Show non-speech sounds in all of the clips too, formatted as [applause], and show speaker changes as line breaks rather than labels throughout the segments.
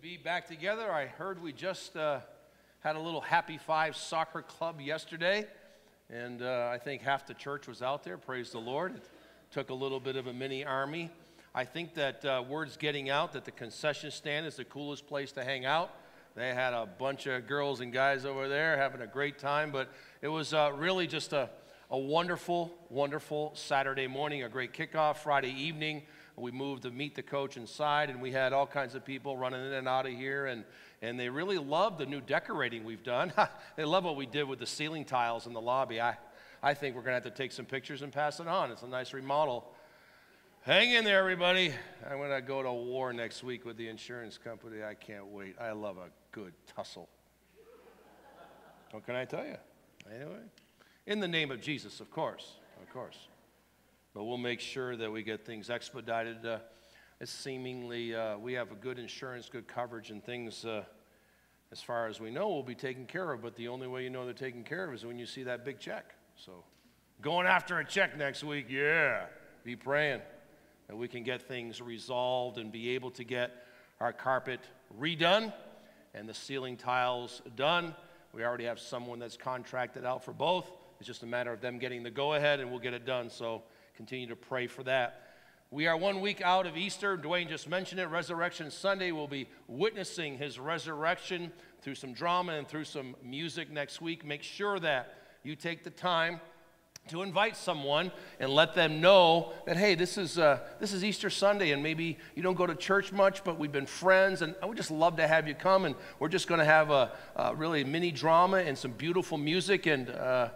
be back together. I heard we just uh, had a little Happy Five soccer club yesterday, and uh, I think half the church was out there. Praise the Lord. It took a little bit of a mini army. I think that uh, word's getting out that the concession stand is the coolest place to hang out. They had a bunch of girls and guys over there having a great time, but it was uh, really just a, a wonderful, wonderful Saturday morning, a great kickoff, Friday evening we moved to meet the coach inside, and we had all kinds of people running in and out of here, and, and they really loved the new decorating we've done. [laughs] they love what we did with the ceiling tiles in the lobby. I, I think we're going to have to take some pictures and pass it on. It's a nice remodel. Hang in there, everybody. I'm going to go to war next week with the insurance company. I can't wait. I love a good tussle. What can I tell you? Anyway, in the name of Jesus, of course, of course. But we'll make sure that we get things expedited. Uh, it's seemingly uh, we have a good insurance, good coverage, and things, uh, as far as we know, will be taken care of. But the only way you know they're taken care of is when you see that big check. So, going after a check next week, yeah, be praying that we can get things resolved and be able to get our carpet redone and the ceiling tiles done. We already have someone that's contracted out for both. It's just a matter of them getting the go ahead, and we'll get it done. So, continue to pray for that. We are one week out of Easter. Dwayne just mentioned it. Resurrection Sunday, we'll be witnessing his resurrection through some drama and through some music next week. Make sure that you take the time to invite someone and let them know that hey this is uh, this is easter sunday and maybe you don't go to church much but we've been friends and i would just love to have you come and we're just going to have a, a, really mini drama and some beautiful music and uh,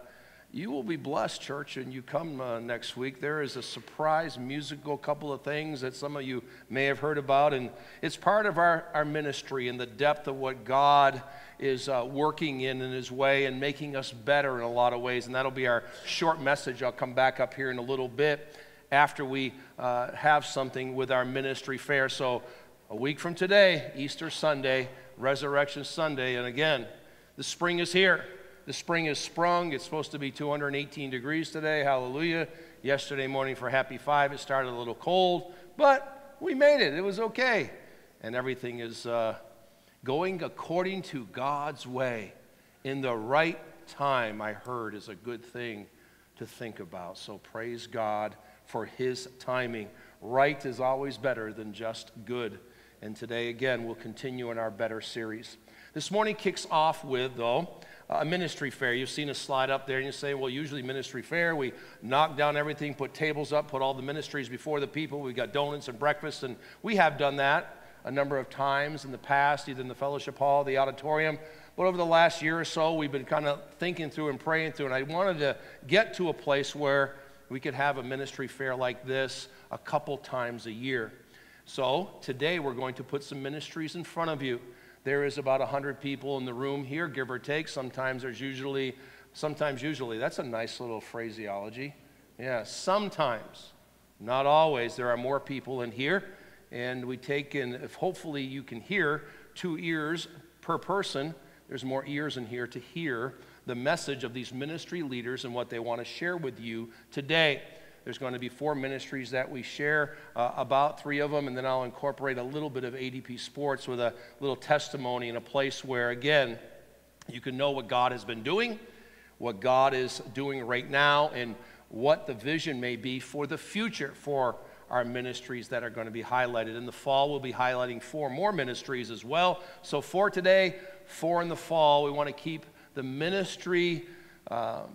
you will be blessed, church, and you come uh, next week. There is a surprise musical couple of things that some of you may have heard about, and it's part of our, our ministry and the depth of what God is uh, working in in His way and making us better in a lot of ways. And that'll be our short message. I'll come back up here in a little bit after we uh, have something with our ministry fair. So, a week from today, Easter Sunday, Resurrection Sunday, and again, the spring is here. The spring has sprung. It's supposed to be 218 degrees today. Hallelujah. Yesterday morning for Happy Five, it started a little cold, but we made it. It was okay. And everything is uh, going according to God's way in the right time, I heard, is a good thing to think about. So praise God for His timing. Right is always better than just good. And today, again, we'll continue in our Better series. This morning kicks off with, though, a ministry fair. You've seen a slide up there, and you say, well, usually ministry fair, we knock down everything, put tables up, put all the ministries before the people. We've got donuts and breakfast, and we have done that a number of times in the past, either in the fellowship hall, the auditorium. But over the last year or so, we've been kind of thinking through and praying through, and I wanted to get to a place where we could have a ministry fair like this a couple times a year. So today we're going to put some ministries in front of you. There is about 100 people in the room here, give or take. Sometimes there's usually, sometimes usually. That's a nice little phraseology. Yeah, sometimes, not always. There are more people in here. And we take in, if hopefully you can hear, two ears per person. There's more ears in here to hear the message of these ministry leaders and what they want to share with you today. There's going to be four ministries that we share, uh, about three of them, and then I'll incorporate a little bit of ADP Sports with a little testimony in a place where, again, you can know what God has been doing, what God is doing right now, and what the vision may be for the future for our ministries that are going to be highlighted. In the fall, we'll be highlighting four more ministries as well. So, for today, four in the fall. We want to keep the ministry. Um,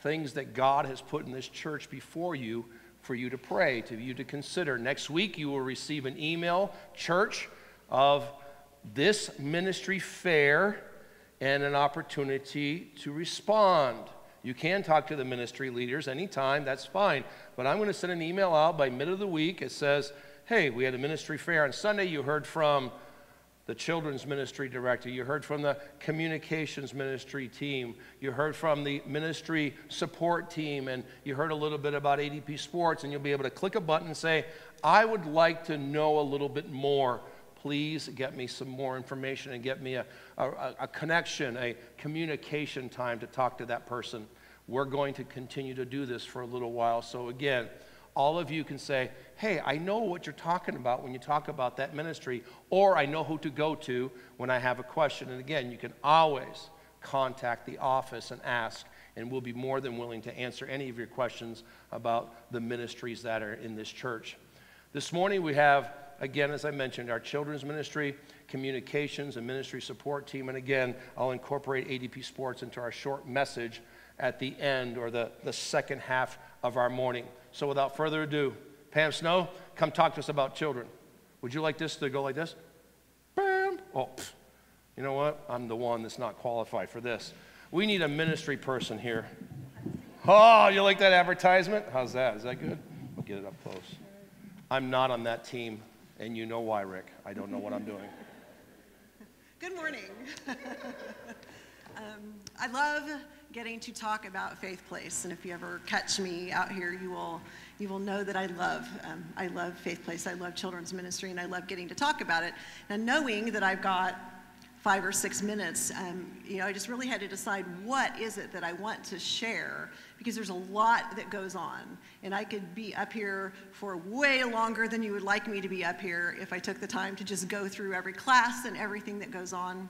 things that God has put in this church before you for you to pray, to you to consider. Next week, you will receive an email, church, of this ministry fair and an opportunity to respond. You can talk to the ministry leaders anytime, that's fine. But I'm going to send an email out by mid of the week. It says, hey, we had a ministry fair on Sunday. You heard from the children's ministry director, you heard from the communications ministry team, you heard from the ministry support team, and you heard a little bit about ADP Sports, and you'll be able to click a button and say, I would like to know a little bit more. Please get me some more information and get me a, a, a connection, a communication time to talk to that person. We're going to continue to do this for a little while. So, again, all of you can say, hey, I know what you're talking about when you talk about that ministry, or I know who to go to when I have a question. And again, you can always contact the office and ask, and we'll be more than willing to answer any of your questions about the ministries that are in this church. This morning we have, again, as I mentioned, our children's ministry, communications, and ministry support team. And again, I'll incorporate ADP Sports into our short message at the end or the, the second half of our morning. So without further ado, Pam Snow, come talk to us about children. Would you like this to go like this? Bam! Oh, you know what? I'm the one that's not qualified for this. We need a ministry person here. Oh, you like that advertisement? How's that? Is that good? We'll get it up close. I'm not on that team, and you know why, Rick. I don't know what I'm doing.
Good morning. [laughs] um, I love getting to talk about Faith Place, and if you ever catch me out here, you will you will know that I love um, I love Faith Place. I love children's ministry, and I love getting to talk about it. And knowing that I've got five or six minutes, um, you know, I just really had to decide what is it that I want to share because there's a lot that goes on, and I could be up here for way longer than you would like me to be up here if I took the time to just go through every class and everything that goes on.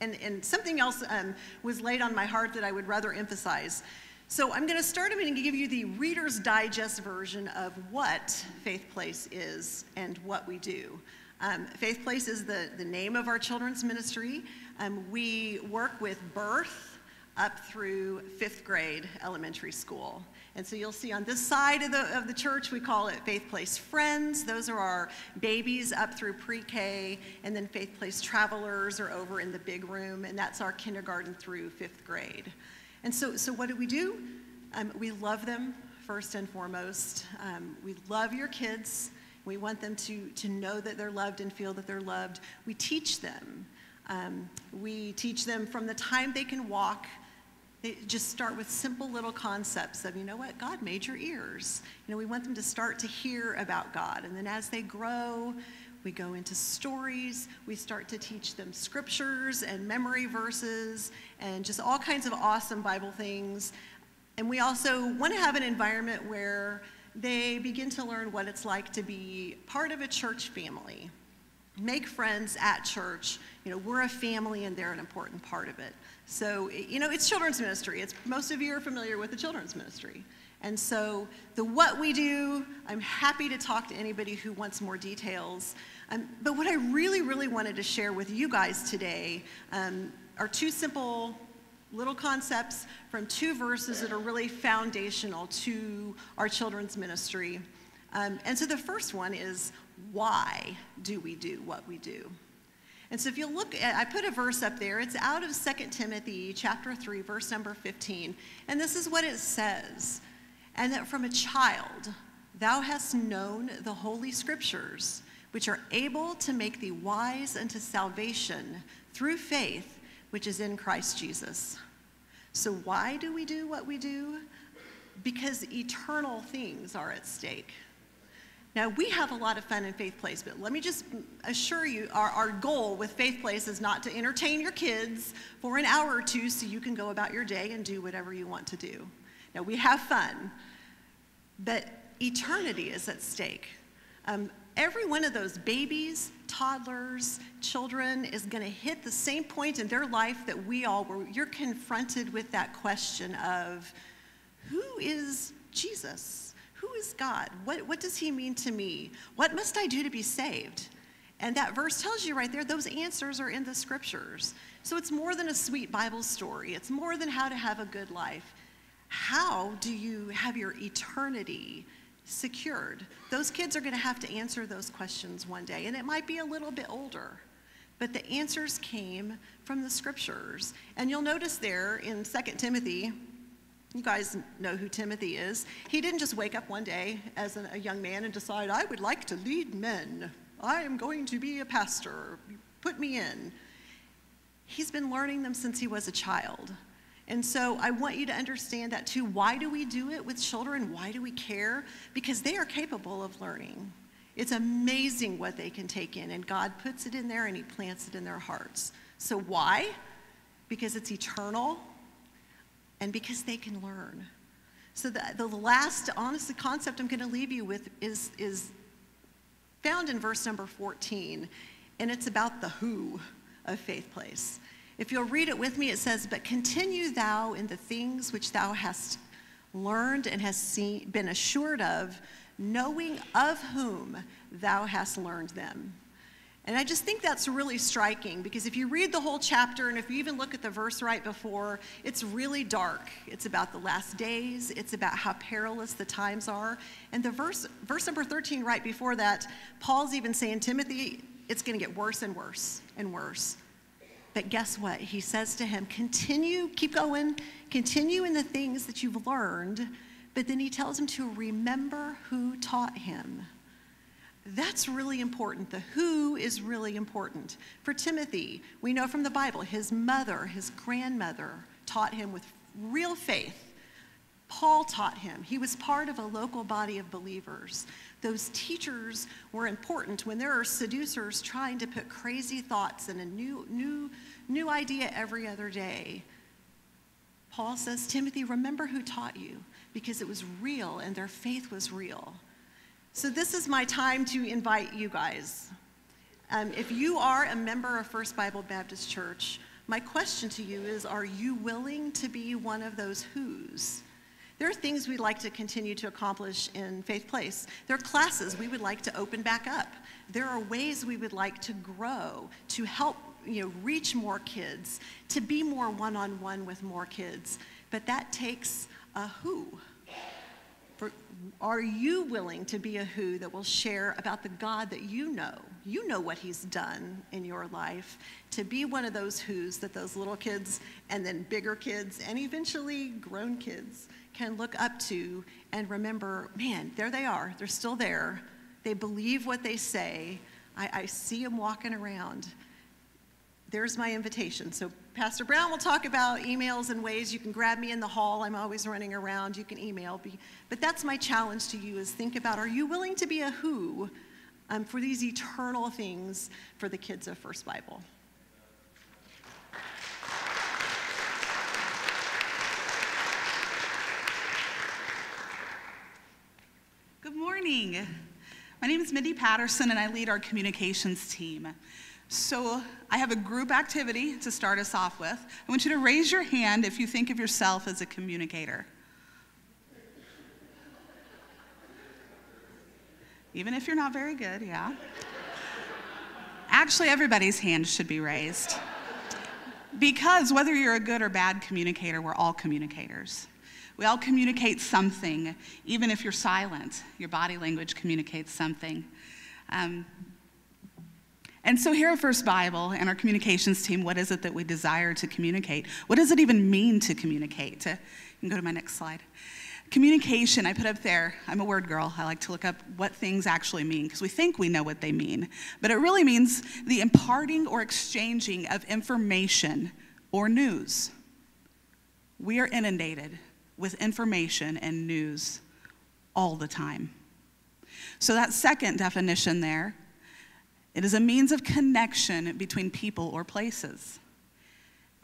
And, and something else um, was laid on my heart that I would rather emphasize. So I'm going to start, I'm going to give you the Reader's Digest version of what Faith Place is and what we do. Um, Faith Place is the, the name of our children's ministry. Um, we work with birth up through fifth grade elementary school. And so you'll see on this side of the, of the church, we call it Faith Place Friends. Those are our babies up through pre K. And then Faith Place Travelers are over in the big room, and that's our kindergarten through fifth grade. And so, so what do we do? Um, we love them first and foremost. Um, we love your kids. We want them to, to know that they're loved and feel that they're loved. We teach them. Um, we teach them from the time they can walk they just start with simple little concepts of, you know what, God made your ears. You know, we want them to start to hear about God. And then as they grow, we go into stories. We start to teach them scriptures and memory verses and just all kinds of awesome Bible things. And we also want to have an environment where they begin to learn what it's like to be part of a church family. Make friends at church. You know, we're a family and they're an important part of it. So, you know, it's children's ministry. It's, most of you are familiar with the children's ministry. And so, the what we do, I'm happy to talk to anybody who wants more details. Um, but what I really, really wanted to share with you guys today um, are two simple little concepts from two verses that are really foundational to our children's ministry. Um, and so, the first one is why do we do what we do? And so if you look at, I put a verse up there. It's out of 2 Timothy chapter 3, verse number 15. And this is what it says. And that from a child thou hast known the holy scriptures, which are able to make thee wise unto salvation through faith, which is in Christ Jesus. So why do we do what we do? Because eternal things are at stake. Now, we have a lot of fun in Faith Place, but let me just assure you our, our goal with Faith Place is not to entertain your kids for an hour or two so you can go about your day and do whatever you want to do. Now, we have fun, but eternity is at stake. Um, every one of those babies, toddlers, children is going to hit the same point in their life that we all were. You're confronted with that question of who is Jesus? Who is God? What, what does he mean to me? What must I do to be saved? And that verse tells you right there, those answers are in the scriptures. So it's more than a sweet Bible story, it's more than how to have a good life. How do you have your eternity secured? Those kids are going to have to answer those questions one day, and it might be a little bit older. But the answers came from the scriptures. And you'll notice there in 2 Timothy you guys know who Timothy is. He didn't just wake up one day as a young man and decide, I would like to lead men. I am going to be a pastor. Put me in. He's been learning them since he was a child. And so I want you to understand that too. Why do we do it with children? Why do we care? Because they are capable of learning. It's amazing what they can take in, and God puts it in there and He plants it in their hearts. So, why? Because it's eternal, and because they can learn. So the, the last, honestly, concept I'm going to leave you with is, is found in verse number 14, and it's about the who of Faith Place. If you'll read it with me, it says, But continue thou in the things which thou hast learned and hast seen, been assured of, knowing of whom thou hast learned them. And I just think that's really striking because if you read the whole chapter and if you even look at the verse right before, it's really dark. It's about the last days, it's about how perilous the times are. And the verse, verse number 13, right before that, Paul's even saying, Timothy, it's going to get worse and worse and worse. But guess what? He says to him, continue, keep going, continue in the things that you've learned. But then he tells him to remember who taught him. That's really important. The who is really important. For Timothy, we know from the Bible, his mother, his grandmother taught him with real faith. Paul taught him. He was part of a local body of believers. Those teachers were important when there are seducers trying to put crazy thoughts and a new, new, new idea every other day. Paul says, Timothy, remember who taught you because it was real and their faith was real. So, this is my time to invite you guys. Um, if you are a member of First Bible Baptist Church, my question to you is Are you willing to be one of those who's? There are things we'd like to continue to accomplish in Faith Place. There are classes we would like to open back up. There are ways we would like to grow, to help you know, reach more kids, to be more one on one with more kids. But that takes a who. For, are you willing to be a who that will share about the God that you know? You know what He's done in your life. To be one of those who's that those little kids and then bigger kids and eventually grown kids can look up to and remember, man, there they are. They're still there. They believe what they say. I, I see them walking around there's my invitation. So Pastor Brown will talk about emails and ways you can grab me in the hall. I'm always running around. You can email me. But that's my challenge to you is think about, are you willing to be a who um, for these eternal things for the kids of First Bible?
Good morning. My name is Mindy Patterson, and I lead our communications team. So I have a group activity to start us off with. I want you to raise your hand if you think of yourself as a communicator. Even if you're not very good, yeah. Actually, everybody's hand should be raised. Because whether you're a good or bad communicator, we're all communicators. We all communicate something, even if you're silent. Your body language communicates something. Um, and so, here at First Bible and our communications team, what is it that we desire to communicate? What does it even mean to communicate? You can go to my next slide. Communication, I put up there, I'm a word girl. I like to look up what things actually mean because we think we know what they mean. But it really means the imparting or exchanging of information or news. We are inundated with information and news all the time. So, that second definition there it is a means of connection between people or places.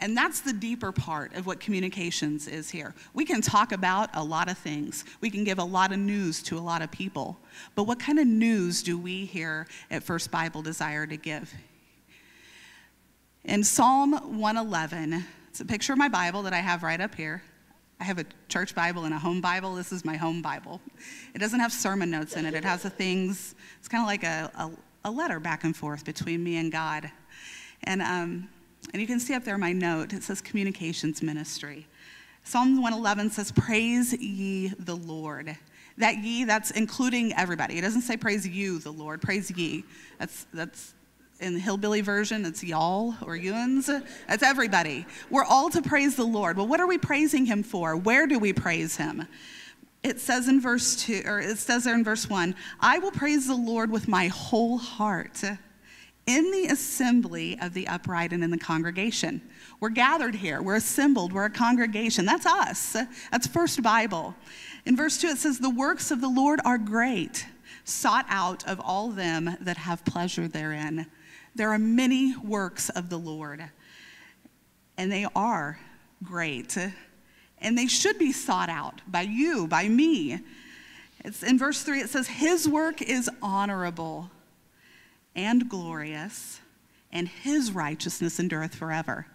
And that's the deeper part of what communications is here. We can talk about a lot of things. We can give a lot of news to a lot of people. But what kind of news do we here at First Bible desire to give? In Psalm 111, it's a picture of my Bible that I have right up here. I have a church Bible and a home Bible. This is my home Bible. It doesn't have sermon notes in it. It has the things, it's kind of like a, a a letter back and forth between me and God. And, um, and you can see up there my note, it says communications ministry. Psalm 111 says, Praise ye the Lord. That ye, that's including everybody. It doesn't say praise you, the Lord, praise ye. That's, that's in the hillbilly version, it's y'all or yuns. That's everybody. We're all to praise the Lord. Well, what are we praising him for? Where do we praise him? It says in verse 2, or it says there in verse 1, I will praise the Lord with my whole heart in the assembly of the upright and in the congregation. We're gathered here, we're assembled, we're a congregation. That's us. That's First Bible. In verse 2, it says, The works of the Lord are great, sought out of all them that have pleasure therein. There are many works of the Lord, and they are great. And they should be sought out by you, by me. It's in verse 3 it says his work is honorable and glorious and his righteousness endureth forever.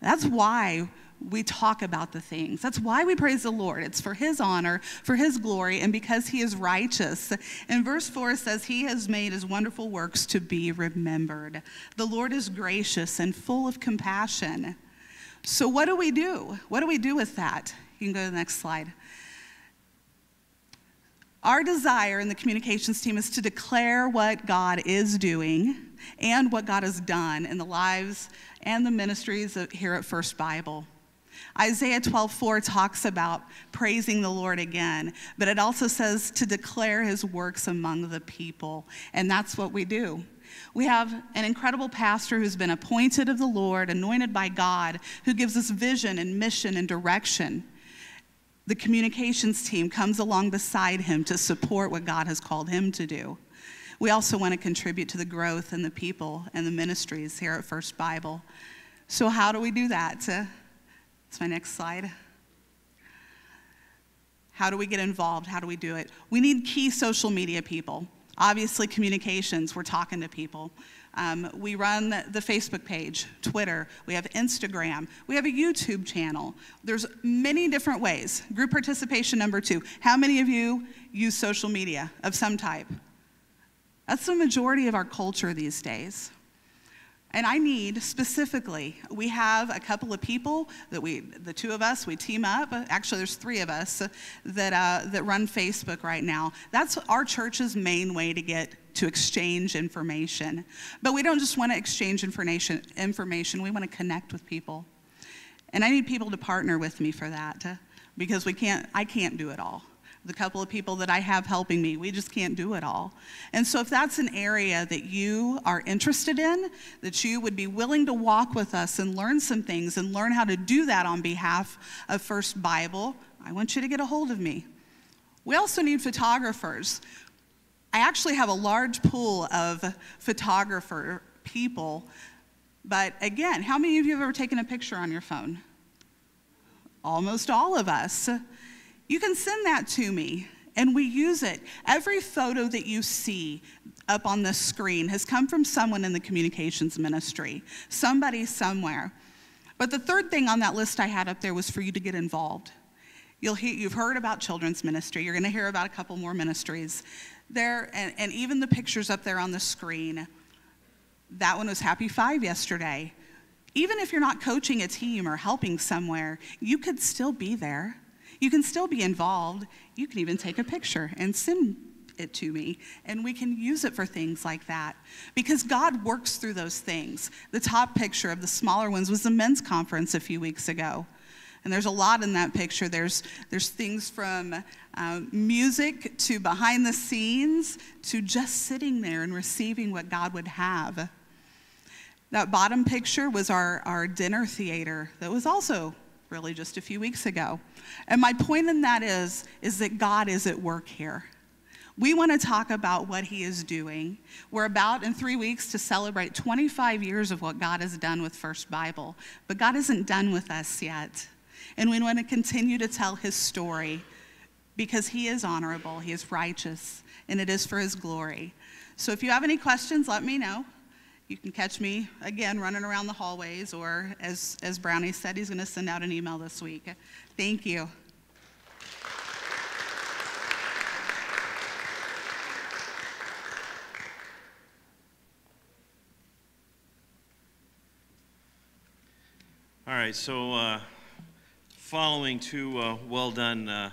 That's why we talk about the things. That's why we praise the Lord. It's for his honor, for his glory, and because he is righteous. And verse 4 says, He has made his wonderful works to be remembered. The Lord is gracious and full of compassion. So, what do we do? What do we do with that? You can go to the next slide. Our desire in the communications team is to declare what God is doing and what God has done in the lives and the ministries here at First Bible. Isaiah 12:4 talks about praising the Lord again, but it also says to declare his works among the people, and that's what we do. We have an incredible pastor who's been appointed of the Lord, anointed by God, who gives us vision and mission and direction. The communications team comes along beside him to support what God has called him to do. We also want to contribute to the growth and the people and the ministries here at First Bible. So, how do we do that? Uh, that's my next slide. How do we get involved? How do we do it? We need key social media people. Obviously, communications, we're talking to people. Um, we run the Facebook page, Twitter, we have Instagram, we have a YouTube channel. There's many different ways. Group participation number two. How many of you use social media of some type? That's the majority of our culture these days. And I need specifically, we have a couple of people that we, the two of us, we team up. Actually, there's three of us that, uh, that run Facebook right now. That's our church's main way to get to exchange information. But we don't just want to exchange information, information, we want to connect with people. And I need people to partner with me for that because we can't, I can't do it all the couple of people that I have helping me. We just can't do it all. And so, if that's an area that you are interested in, that you would be willing to walk with us and learn some things and learn how to do that on behalf of First Bible, I want you to get a hold of me. We also need photographers. I actually have a large pool of photographer people, but again, how many of you have ever taken a picture on your phone? Almost all of us. You can send that to me and we use it. Every photo that you see up on the screen has come from someone in the communications ministry, somebody somewhere. But the third thing on that list I had up there was for you to get involved. You'll hear, you've heard about children's ministry. You're going to hear about a couple more ministries there, and, and even the pictures up there on the screen. That one was Happy Five yesterday. Even if you're not coaching a team or helping somewhere, you could still be there. You can still be involved. You can even take a picture and send it to me, and we can use it for things like that because God works through those things. The top picture of the smaller ones was the men's conference a few weeks ago. And there's a lot in that picture. There's, there's things from um, music to behind the scenes to just sitting there and receiving what God would have. That bottom picture was our, our dinner theater that was also really just a few weeks ago. And my point in that is, is that God is at work here. We want to talk about what he is doing. We're about in three weeks to celebrate 25 years of what God has done with First Bible, but God isn't done with us yet. And we want to continue to tell his story because he is honorable, he is righteous, and it is for his glory. So if you have any questions, let me know. You can catch me again running around the hallways, or as, as Brownie said, he's going to send out an email this week. Thank you.
All right, so uh, following two uh, well done uh,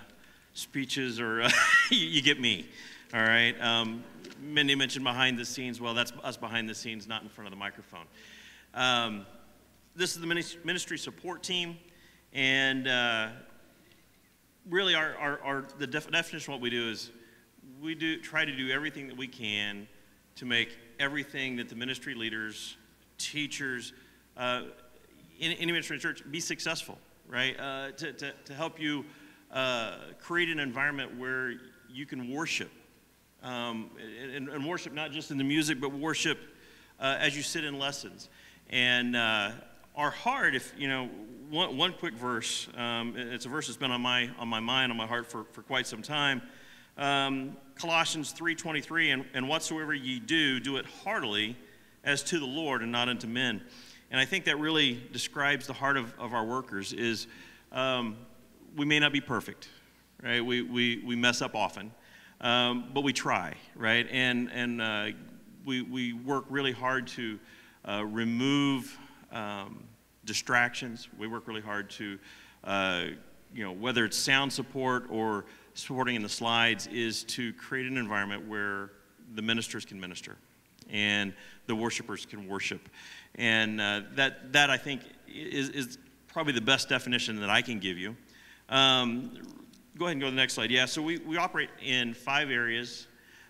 speeches, or [laughs] you, you, get me. All right. Um, Mindy mentioned behind the scenes. Well, that's us behind the scenes, not in front of the microphone. Um, this is the ministry support team, and uh, really, our, our, our the def- definition of what we do is we do try to do everything that we can to make everything that the ministry leaders, teachers, uh, in any ministry church be successful, right? Uh, to, to, to help you uh, create an environment where you can worship um, and, and, worship not just in the music, but worship uh, as you sit in lessons. And uh, our heart, if, you know, one, one quick verse, um, it's a verse that's been on my, on my mind, on my heart for, for quite some time. Um, Colossians 3.23, and, and whatsoever ye do, do it heartily as to the Lord and not unto men. And I think that really describes the heart of, of our workers is um, we may not be perfect, right? We, we, we mess up often, um, but we try, right? And, and uh, we, we work really hard to uh, remove um, distractions. We work really hard to, uh, you know, whether it's sound support or supporting in the slides, is to create an environment where the ministers can minister and the worshipers can worship. And uh, that, that, I think, is, is probably the best definition that I can give you. Um, go ahead and go to the next slide. Yeah, so we, we operate in five areas.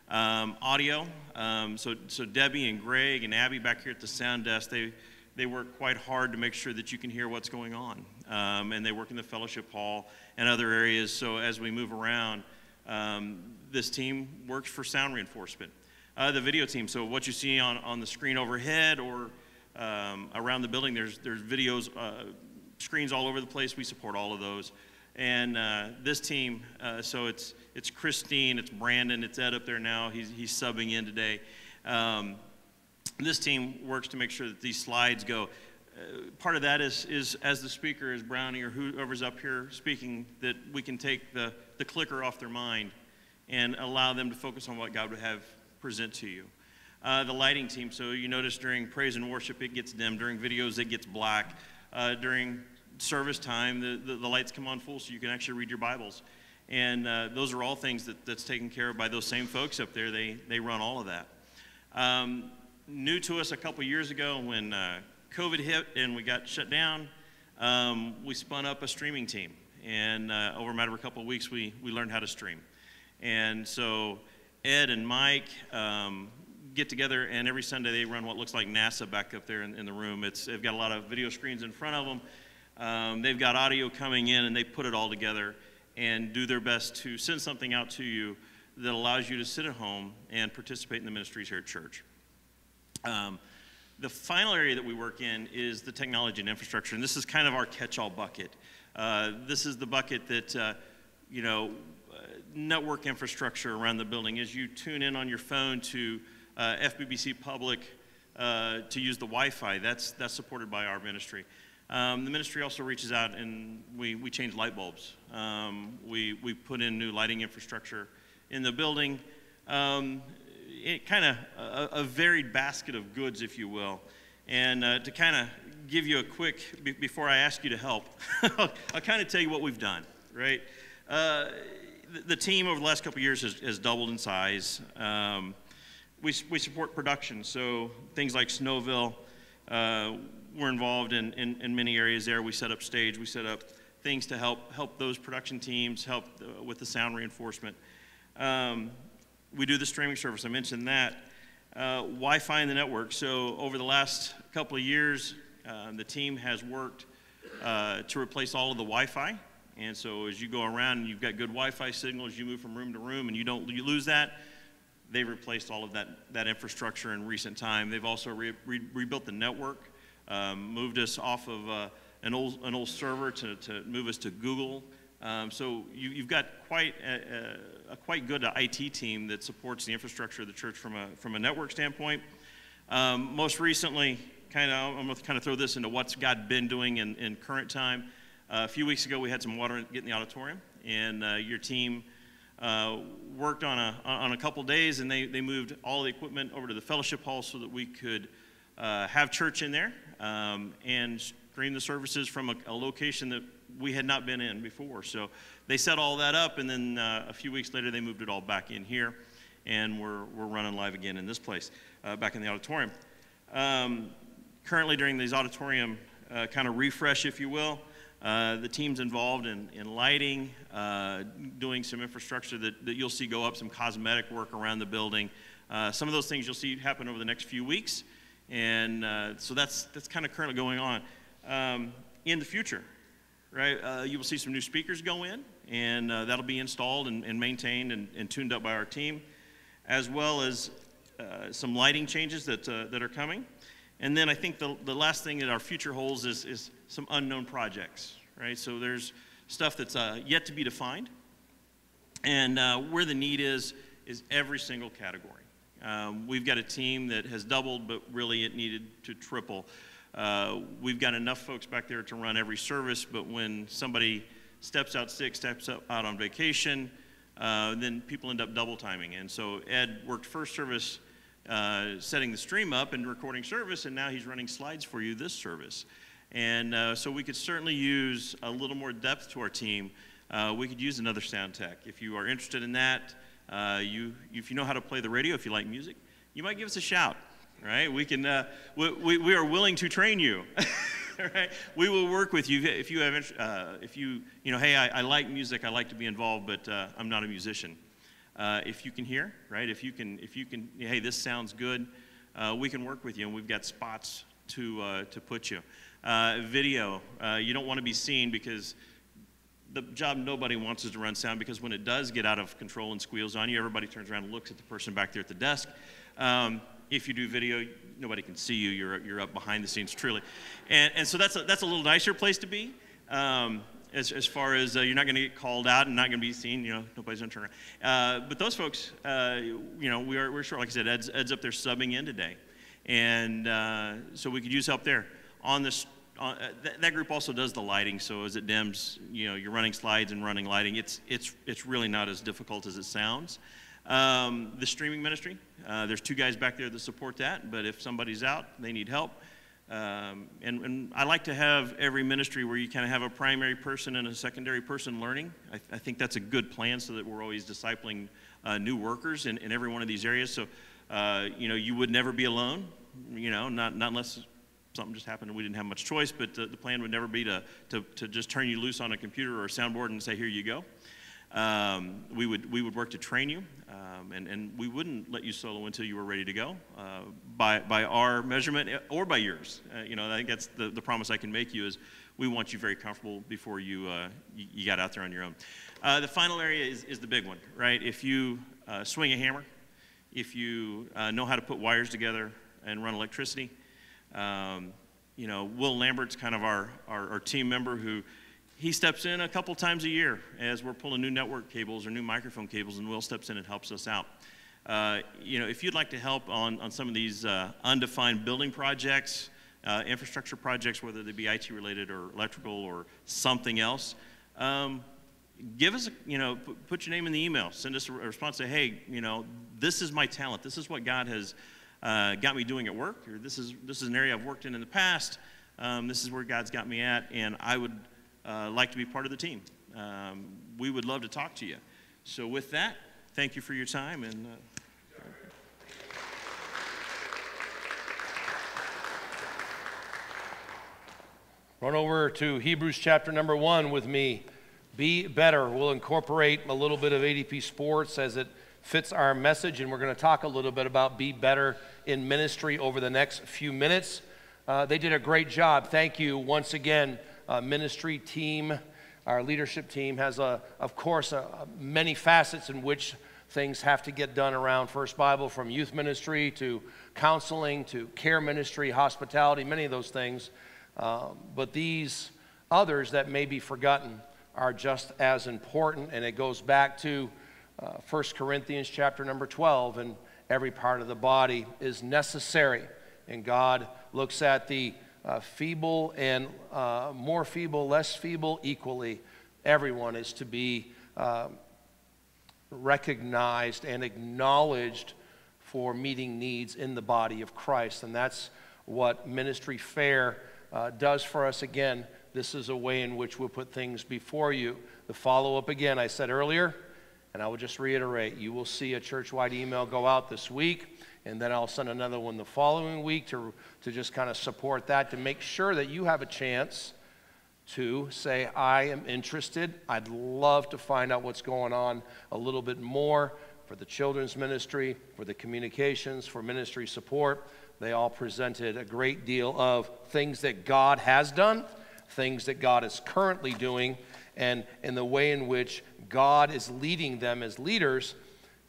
Um, audio, um, so, so Debbie and Greg and Abby back here at the sound desk, they, they work quite hard to make sure that you can hear what's going on. Um, and they work in the fellowship hall and other areas. So as we move around, um, this team works for sound reinforcement. Uh, the video team, so what you see on, on the screen overhead or um, around the building, there's, there's videos, uh, screens all over the place. We support all of those. And uh, this team, uh, so it's, it's Christine, it's Brandon, it's Ed up there now. He's, he's subbing in today. Um, this team works to make sure that these slides go. Uh, part of that is, is as the speaker is Brownie or whoever's up here speaking, that we can take the, the clicker off their mind and allow them to focus on what God would have present to you. Uh, the lighting team, so you notice during praise and worship it gets dim, during videos it gets black, uh, during service time the, the, the, lights come on full so you can actually read your Bibles. And uh, those are all things that, that's taken care of by those same folks up there. They, they run all of that. Um, new to us a couple years ago when uh, COVID hit and we got shut down, um, we spun up a streaming team. And uh, over a matter of a couple of weeks, we, we learned how to stream. And so Ed and Mike um, get together, and every Sunday they run what looks like NASA back up there in, in the room. It's, they've got a lot of video screens in front of them. Um, they've got audio coming in, and they put it all together and do their best to send something out to you that allows you to sit at home and participate in the ministries here at church. Um, the final area that we work in is the technology and infrastructure, and this is kind of our catch-all bucket. Uh, this is the bucket that, uh, you know, uh, network infrastructure around the building. As you tune in on your phone to uh, FBBC Public uh, to use the Wi-Fi, that's, that's supported by our ministry. Um, the ministry also reaches out and we, we change light bulbs. Um, we, we put in new lighting infrastructure in the building. Um, kind of a, a, varied basket of goods, if you will. And uh, to kind of give you a quick, be, before I ask you to help, [laughs] I'll, kind of tell you what we've done, right? Uh, the, the, team over the last couple years has, has, doubled in size. Um, we, we support production, so things like Snowville, uh, we're involved in, in, in, many areas there. We set up stage, we set up things to help help those production teams, help uh, with the sound reinforcement. Um, we do the streaming service. I mentioned that. Uh, Wi-Fi in the network. So over the last couple of years, uh, the team has worked uh, to replace all of the Wi-Fi. And so as you go around and you've got good Wi-Fi signals, you move from room to room and you don't you lose that. They've replaced all of that, that infrastructure in recent time. They've also re re rebuilt the network, um, moved us off of uh, an, old, an old server to, to move us to Google. Um, so you, have got quite a, a, quite good IT team that supports the infrastructure of the church from a, from a network standpoint. Um, most recently, kind of, I'm going to kind of throw this into what's God been doing in, in current time. Uh, a few weeks ago, we had some water get in the auditorium, and uh, your team uh, worked on a, on a couple days, and they, they moved all the equipment over to the fellowship hall so that we could uh, have church in there um, and stream the services from a, a location that we had not been in before. So they set all that up, and then uh, a few weeks later, they moved it all back in here, and we're, we're running live again in this place, uh, back in the auditorium. Um, currently, during these auditorium uh, kind of refresh, if you will, uh, the team's involved in, in lighting, uh, doing some infrastructure that, that you'll see go up, some cosmetic work around the building. Uh, some of those things you'll see happen over the next few weeks. And so that's, that's kind of currently going on. Um, in the future, right? Uh, you will see some new speakers go in, and uh, that'll be installed and, and maintained and, and, tuned up by our team, as well as uh, some lighting changes that, uh, that are coming. And then I think the, the last thing that our future holds is, is some unknown projects, right? So there's stuff that's uh, yet to be defined. And uh, where the need is, is every single category. Um, we've got a team that has doubled, but really it needed to triple. Uh, we've got enough folks back there to run every service, but when somebody steps out sick, steps out on vacation, uh, then people end up double timing. And so Ed worked first service uh, setting the stream up and recording service, and now he's running slides for you this service. And uh, so we could certainly use a little more depth to our team. Uh, we could use another sound tech. If you are interested in that, uh, you, if you know how to play the radio, if you like music, you might give us a shout right? We can, uh, we, we, we, are willing to train you. [laughs] right? We will work with you if you have, uh, if you, you know, hey, I, I, like music, I like to be involved, but uh, I'm not a musician. Uh, if you can hear, right? If you can, if you can, hey, this sounds good, we can work with you, and we've got spots to to put you. video, you don't want to be seen because the job nobody wants is to run sound because when it does get out of control and squeals on you, everybody turns around and looks at the person back there at the desk. Um, if you do video, nobody can see you. You're, you're up behind the scenes, truly. And, and so that's a, that's a little nicer place to be. Um, as, as far as uh, you're not going to get called out and not going to be seen, you know, nobody's going to turn around. Uh, but those folks, uh, you know, we are, we're short. Like I said, Ed's, Ed's up there subbing in today. And uh, so we could use help there. On this, uh, th- that group also does the lighting. So as it dims, you know, you're running slides and running lighting. It's, it's, it's really not as difficult as it sounds. Um, the streaming ministry, uh, there's two guys back there that support that, but if somebody's out, they need help. Um, and, and, I like to have every ministry where you kind of have a primary person and a secondary person learning. I, I think that's a good plan so that we're always discipling uh, new workers in, in every one of these areas. So, uh, you know, you would never be alone, you know, not, not unless something just happened and we didn't have much choice, but the, the plan would never be to, to, to just turn you loose on a computer or a soundboard and say, here you go. Um, we, would, we would work to train you, um, and, and we wouldn't let you solo until you were ready to go uh, by, by our measurement or by yours. Uh, you know, I think that's the, the promise I can make you is we want you very comfortable before you, uh, you, you, got out there on your own. Uh, the final area is, is the big one, right? If you uh, swing a hammer, if you uh, know how to put wires together and run electricity, um, you know, Will Lambert's kind of our, our, our team member who he steps in a couple times a year as we're pulling new network cables or new microphone cables, and Will steps in and helps us out. Uh, you know, if you'd like to help on, on some of these uh, undefined building projects, uh, infrastructure projects, whether they be IT related or electrical or something else, um, give us, a, you know, put your name in the email. Send us a response. Say, hey, you know, this is my talent. This is what God has uh, got me doing at work, or this is this is an area I've worked in in the past. Um, this is where God's got me at, and I would uh, like to be part of the team. Um, we would love to talk to you. So, with that, thank you for your time. And uh,
run over to Hebrews chapter number one with me. Be better. We'll incorporate a little bit of ADP sports as it fits our message, and we're going to talk a little bit about be better in ministry over the next few minutes. Uh, they did a great job. Thank you once again uh, ministry team, our leadership team has, a, of course, a, a many facets in which things have to get done around First Bible, from youth ministry to counseling to care ministry, hospitality, many of those things. Um, but these others that may be forgotten are just as important, and it goes back to uh, 1 Corinthians chapter number 12, and every part of the body is necessary. And God looks at the uh, feeble and uh, more feeble, less feeble, equally. Everyone is to be uh, recognized and acknowledged for meeting needs in the body of Christ. And that's what Ministry Fair uh, does for us. Again, this is a way in which we'll put things before you. The follow up, again, I said earlier, and I will just reiterate you will see a church wide email go out this week and then I'll send another one the following week to, to just kind of support that to make sure that you have a chance to say, I am interested. I'd love to find out what's going on a little bit more for the children's ministry, for the communications, for ministry support. They all presented a great deal of things that God has done, things that God is currently doing, and in the way in which God is leading them as leaders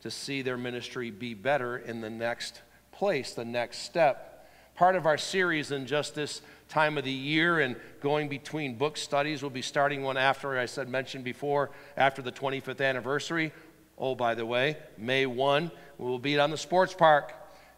to see their ministry be better in the next place, the next step. part of our series in just this time of the year and going between book studies. We'll be starting one after, I said, mentioned before, after the 25th anniversary. Oh, by the way, May 1, we will be on the sports park.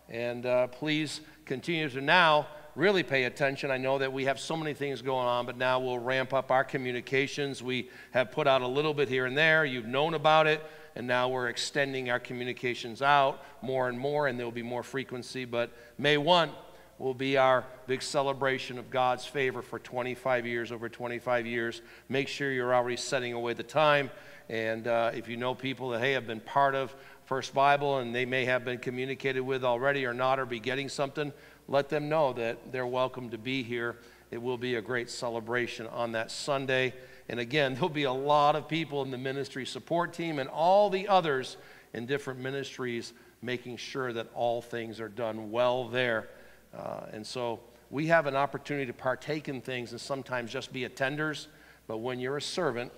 And uh, please continue to now really pay attention. I know that we have so many things going on, but now we'll ramp up our communications. We have put out a little bit here and there. You've known about it, and now we're extending our communications out more and more, and there will be more frequency. But May 1 will be our big celebration of God's favor for 25 years, over 25 years. Make sure you're already setting away the time. And uh, if you know people that, hey, have been part of First Bible and they may have been communicated with already or not, or be getting something, let them know that they're welcome to be here. It will be a great celebration on that Sunday. And again, [laughs] there'll be a lot of people in the ministry support team and all the others in different ministries making sure that all things are done well there. Uh, and so we have an opportunity to partake in things and sometimes just be attenders. But when you're a servant,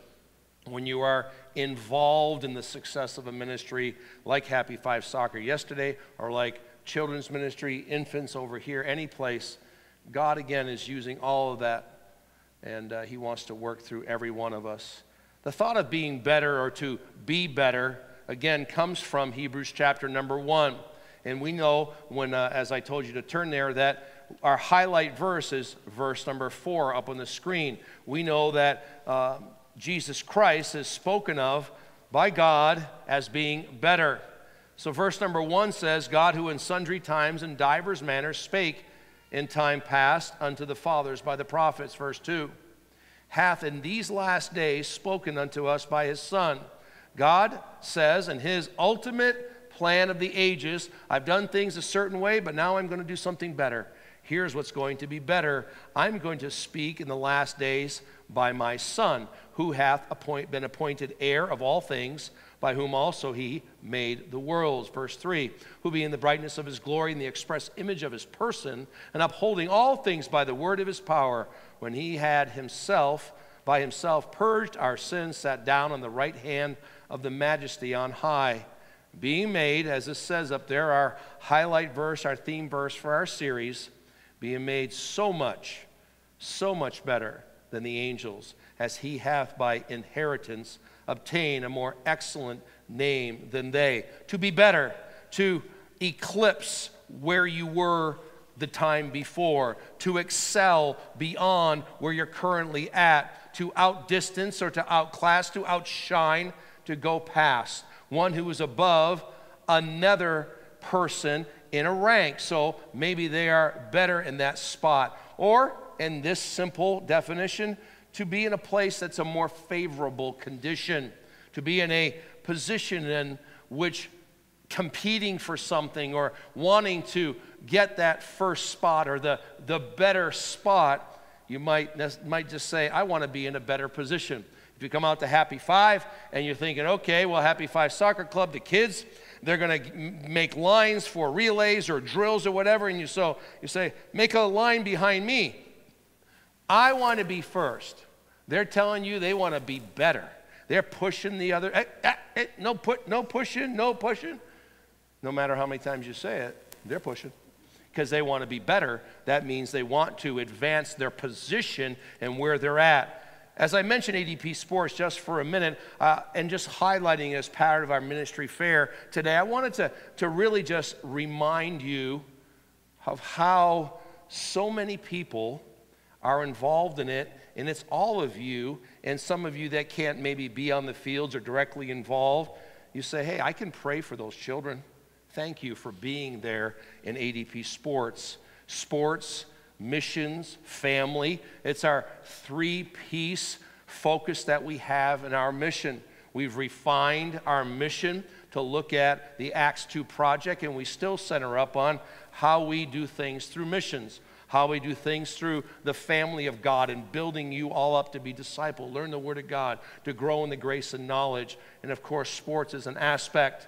when you are involved in the success of a ministry like Happy Five Soccer yesterday or like children's ministry, infants over here, any place, God again is using all of that and uh, He wants to work through every one of us. The thought of being better or to be better, again, comes from Hebrews chapter number one. And we know when, uh, as I told you to turn there, that our highlight verse is verse number four up on the screen. We know that uh, Jesus Christ is spoken of by God as being better. So, verse number one says, God who in sundry times and divers manners spake in time past unto the fathers by the prophets. Verse two, hath in these last days spoken unto us by his Son. God says in his ultimate plan of the ages, I've done things a certain way, but now I'm going to do something better. Here's what's going to be better. I'm going to speak in the last days by my Son, who hath appoint, been appointed heir of all things by whom also he made the worlds. Verse 3 Who being the brightness of his glory and the express image of his person, and upholding all things by the word of his power, when he had himself, by himself, purged our sins, sat down on the right hand of the majesty on high. Being made, as it says up there, our highlight verse, our theme verse for our series, being made so much, so much better than the angels, as he hath by inheritance obtained a more excellent name than they, to be better, to eclipse where you were the time before, to excel beyond where you're currently at, to outdistance or to outclass, to outshine, to go past. One who is above another person in a rank. So maybe they are better in that spot. Or, in this simple definition, to be in a place that's a more favorable condition, to be in a position in which competing for something or wanting to get that first spot or the, the better spot, you might, might just say, I want to be in a better position. If you come out to Happy Five and you're thinking, okay, well, Happy Five Soccer Club, the kids, they're going to make lines for relays or drills or whatever, and you, so, you say, make a line behind me. I want to be first. They're telling you they want to be better. They're pushing the other. Eh, eh, eh, no put, no pushing, no pushing. No matter how many times you say it, they're pushing because they want to be better. That means they want to advance their position and where they're at. As I mentioned ADP Sports just for a minute, uh, and just highlighting as part of our ministry fair today, I wanted to, to really just remind you of how so many people are involved in it and it's all of you, and some of you that can't maybe be on the fields or directly involved, you say, hey, I can pray for those children. Thank you for being there in ADP Sports. Sports, missions, family. It's our three piece focus that we have in our mission. We've refined our mission to look at the Acts 2 project, and we still center up on how we do things through missions how we do things through the family of God and building you all up to be disciple, learn the Word of God, to grow in the grace and knowledge. And of course, sports is an aspect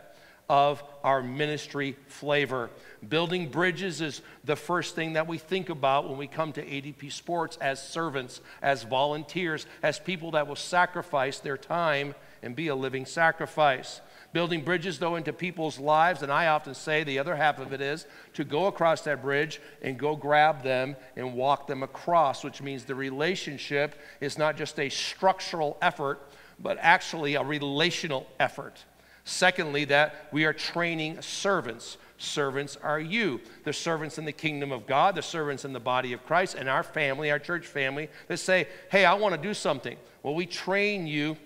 of our ministry flavor. Building bridges is the first thing that we think about when we come to ADP Sports as servants, as volunteers, as people that will sacrifice their time and be a living sacrifice. Building bridges, though, into people's lives, and I often say the other half of it is to go across that bridge and go grab them and walk them across, which means the relationship is not just a structural effort, but actually a relational effort. Secondly, that we are training servants. Servants are you, the servants in the kingdom of God, the servants in the body of Christ, and our family, our church family, that say, Hey, I want to do something. Well, we train you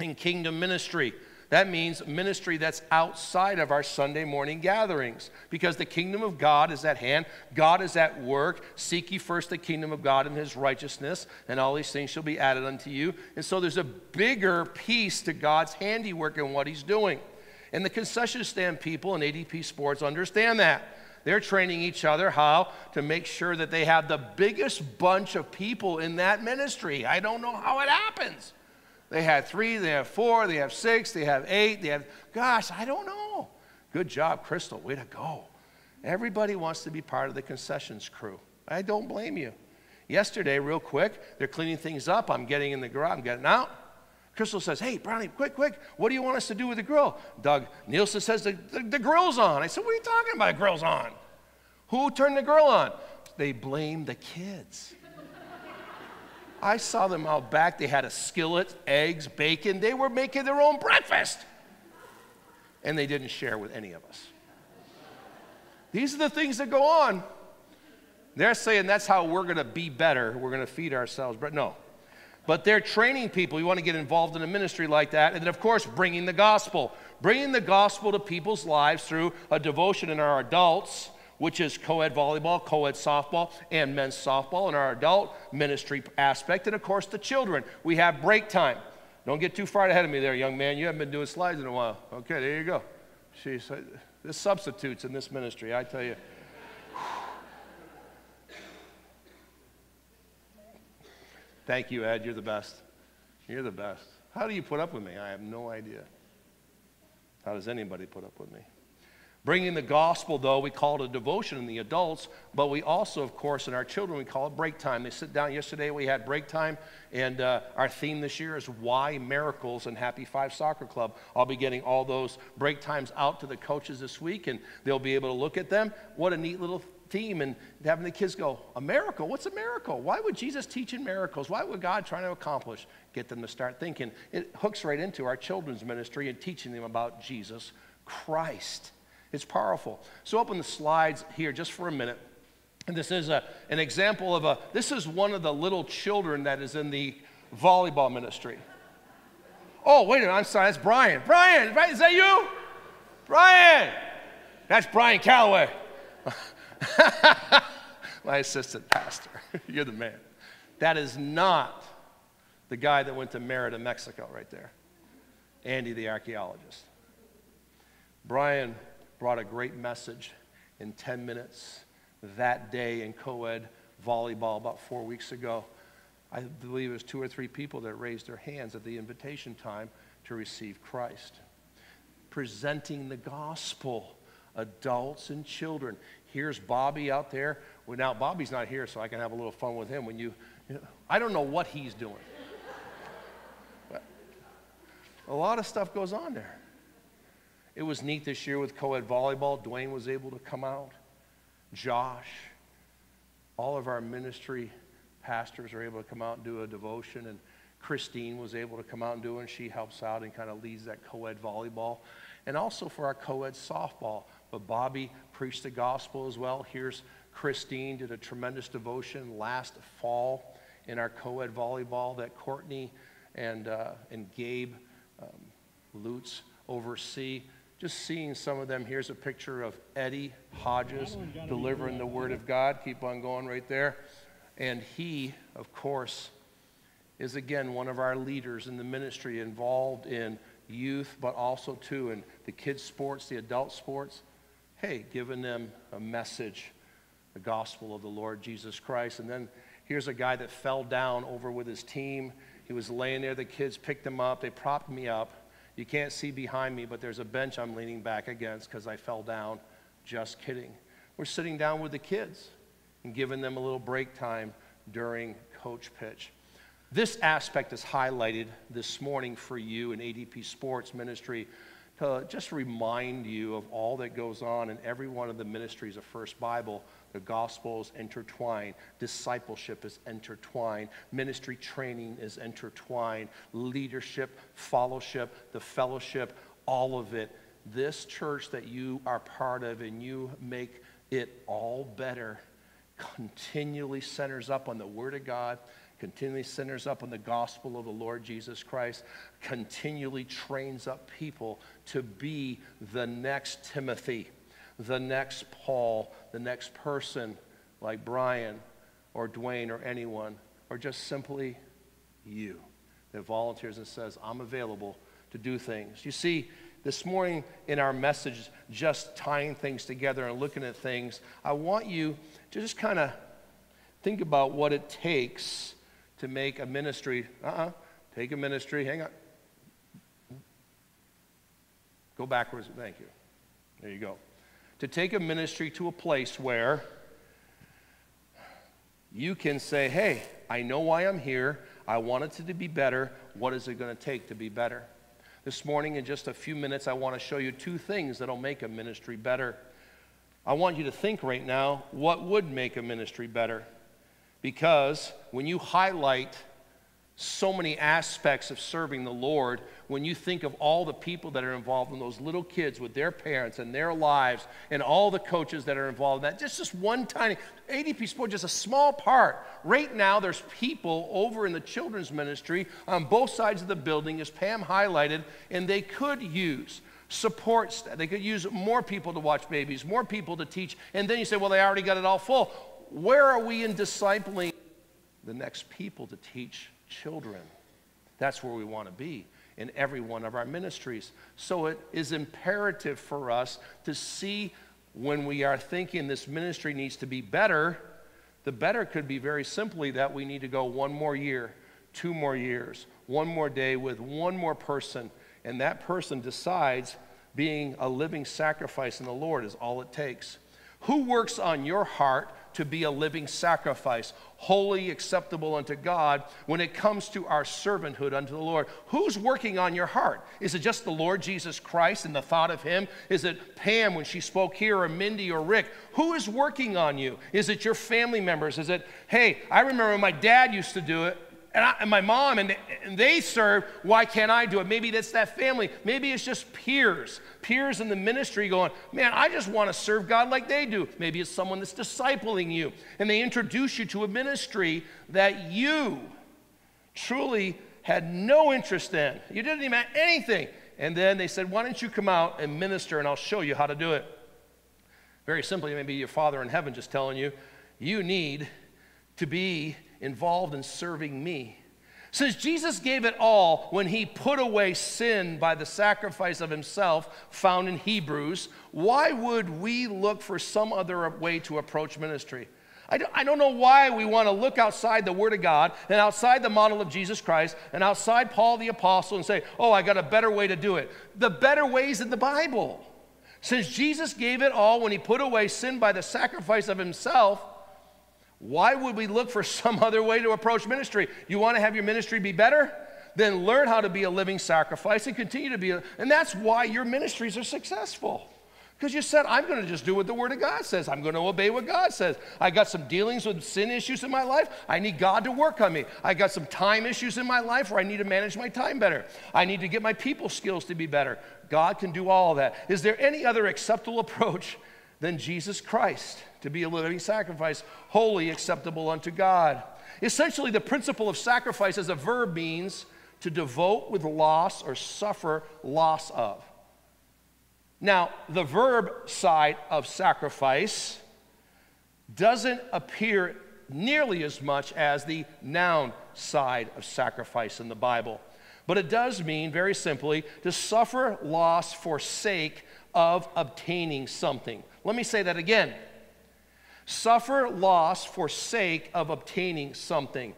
in kingdom ministry. That means ministry that's outside of our Sunday morning gatherings because the kingdom of God is at hand. God is at work. Seek ye first the kingdom of God and his righteousness, and all these things shall be added unto you. And so there's a bigger piece to God's handiwork and what he's doing. And the concession stand people in ADP Sports understand that. They're training each other how to make sure that they have the biggest bunch of people in that ministry. I don't know how it happens. They had three, they have four, they have six, they have eight, they have, gosh, I don't know. Good job, Crystal. Way to go. Everybody wants to be part of the concessions crew. I don't blame you. Yesterday, real quick, they're cleaning things up. I'm getting in the garage, I'm getting out. Crystal says, Hey, Brownie, quick, quick, what do you want us to do with the grill? Doug Nielsen says, The, the, the grill's on. I said, What are you talking about? The grill's on. Who turned the grill on? They blame the kids. I saw them out back. They had a skillet, eggs, bacon. They were making their own breakfast. And they didn't share with any of us. These are the things that go on. They're saying that's how we're going to be better. We're going to feed ourselves. But no. But they're training people. You want to get involved in a ministry like that. And then, of course, bringing the gospel. Bringing the gospel to people's lives through a devotion in our adults which is co ed volleyball, co ed softball, and men's softball in our adult ministry aspect. And of course, the children. We have break time. Don't get too far ahead of me there, young man. You haven't been doing slides in a while. Okay, there you go. Uh, there's substitutes in this ministry, I tell you. [sighs] Thank you, Ed. You're the best. You're the best. How do you put up with me? I have no idea. How does anybody put up with me? Bringing the gospel, though, we call it a devotion in the adults, but we also, of course, in our children, we call it break time. They sit down. Yesterday, we had break time, and uh, our theme this year is Why Miracles and Happy Five Soccer Club. I'll be getting all those break times out to the coaches this week, and they'll be able to look at them. What a neat little theme, and having the kids go, A miracle? What's a miracle? Why would Jesus teach in miracles? Why would God try to accomplish? Get them to start thinking. It hooks right into our children's ministry and teaching them about Jesus Christ. It's powerful. So open the slides here just for a minute. And this is a, an example of a, this is one of the little children that is in the volleyball ministry. Oh, wait a minute, I'm sorry, that's Brian. Brian, is that you? Brian! That's Brian Calloway. [laughs] My assistant pastor. [laughs] You're the man. That is not the guy that went to Merida, Mexico, right there. Andy, the archaeologist. Brian brought a great message in 10 minutes that day in co ed volleyball about four weeks ago. I believe it was two or three people that raised their hands at the invitation time to receive Christ. Presenting the gospel, adults and children. Here's Bobby out there. Well, now Bobby's not here, so I can have a little fun with him. When you, you know, I don't know what he's doing. [laughs] A lot of stuff goes on there. It was neat this year with co ed volleyball. Dwayne was able to come out. Josh, all of our ministry pastors are able to come out and do a devotion. And Christine was able to come out and do it. And she helps out and kind of leads that co ed volleyball. And also for our co ed softball. But Bobby preached the gospel as well. Here's Christine did a tremendous devotion last fall in our co ed volleyball that Courtney and, uh, and Gabe um, Lutz oversee just seeing some of them. Here's a picture of Eddie Hodges delivering the Word of God. Keep on going right there. And he, of course, is again one of our leaders in the ministry involved in youth, but also too in the kids' sports, the adult sports. Hey, giving them a message, the gospel of the Lord Jesus Christ. And then here's a guy that fell down over with his team. He was laying there. The kids picked him up. They propped me up. You can't see behind me, but there's a bench I'm leaning back against because I fell down. Just kidding. We're sitting down with the kids and giving them a little break time during coach pitch. This aspect is highlighted this morning for you in ADP Sports Ministry to just remind you of all that goes on in every one of the ministries of First Bible. The gospel is intertwined, discipleship is intertwined, ministry training is intertwined, leadership, fellowship, the fellowship, all of it. This church that you are part of and you make it all better continually centers up on the Word of God continually centers up on the gospel of the Lord Jesus Christ, continually trains up people to be the next Timothy, the next Paul, the next person like Brian or Dwayne or anyone, or just simply you that volunteers and says, I'm available to do things. You see, this morning in our message, just tying things together and looking at things, I want you to just kind of think about what it takes to make a ministry. Uh uh-uh. uh Take a ministry. Hang on. Go backwards. Thank you. There you go. To take a ministry to a place where you can say, hey, I know why I'm here. I want it to be better. What is it going to take to be better? This morning, in just a few minutes, I want to show you two things that'll make a ministry better. I want you to think right now what would make a ministry better? Because when you highlight so many aspects of serving the Lord, when you think of all the people that are involved in those little kids with their parents and their lives, and all the coaches that are involved in that, just, just one tiny ADP Sport, just a small part. Right now, there's people over in the children's ministry on both sides of the building, as Pam highlighted, and they could use support staff. They could use more people to watch babies, more people to teach. And then you say, well, they already got it all full where are we in discipling the next people to teach children? That's where we want to be in every one of our ministries. So it is imperative for us to see when we are thinking this ministry needs to be better, the better could be very simply that we need to go one more year, two more years, one more day with one more person, and that person decides being a living sacrifice in the Lord is all it takes. Who works on your heart to be a living sacrifice, holy, acceptable unto God when it comes to our servanthood unto the Lord. Who's working on your heart? Is it just the Lord Jesus Christ and the thought of Him? Is it Pam when she spoke here, or Mindy or Rick? Who is working on you? Is it your family members? Is it, hey, I remember my dad used to do it and, I, and my mom and, and they serve, why can't I do it? Maybe that's that family. Maybe it's just peers, peers in the ministry going, man, I just want to serve God like they do. Maybe it's someone that's discipling you and they introduce you to a ministry that you truly had no interest in. You didn't even have anything. And then they said, why don't you come out and minister and I'll show you how to do it. Very simply, maybe your Father in heaven just telling you, you need to be involved in serving me. Since Jesus gave it all when he put away sin by the sacrifice of himself found in Hebrews, why would we look for some other way to approach ministry? I don't, know why we want to look outside the Word of God and outside the model of Jesus Christ and outside Paul the Apostle and say, oh, I got a better way to do it. The better ways in the Bible. Since Jesus gave it all when he put away sin by the sacrifice of himself, why would we look for [laughs] some other way to approach ministry? You want to have your ministry be better? Then learn how to be a living sacrifice and continue to be a, and that's why your ministries are successful. Because you said, I'm going to just do what the Word of God says. I'm going to obey what God says. I got some dealings with sin issues in my life. I need God to work on me. I got some time issues in my life where I need to manage my time better. I need to get my people skills to be better. God can do all that. Is there any other acceptable [laughs] approach than Jesus Christ? To be a living sacrifice, holy, acceptable unto God. Essentially, the principle of sacrifice as a verb means to devote with loss or suffer loss of. Now, the verb side of sacrifice doesn't appear nearly as much as the noun side of sacrifice in the Bible. But it does mean, very simply, to suffer loss for sake of obtaining something. Let me say that again. Suffer loss for sake of obtaining something.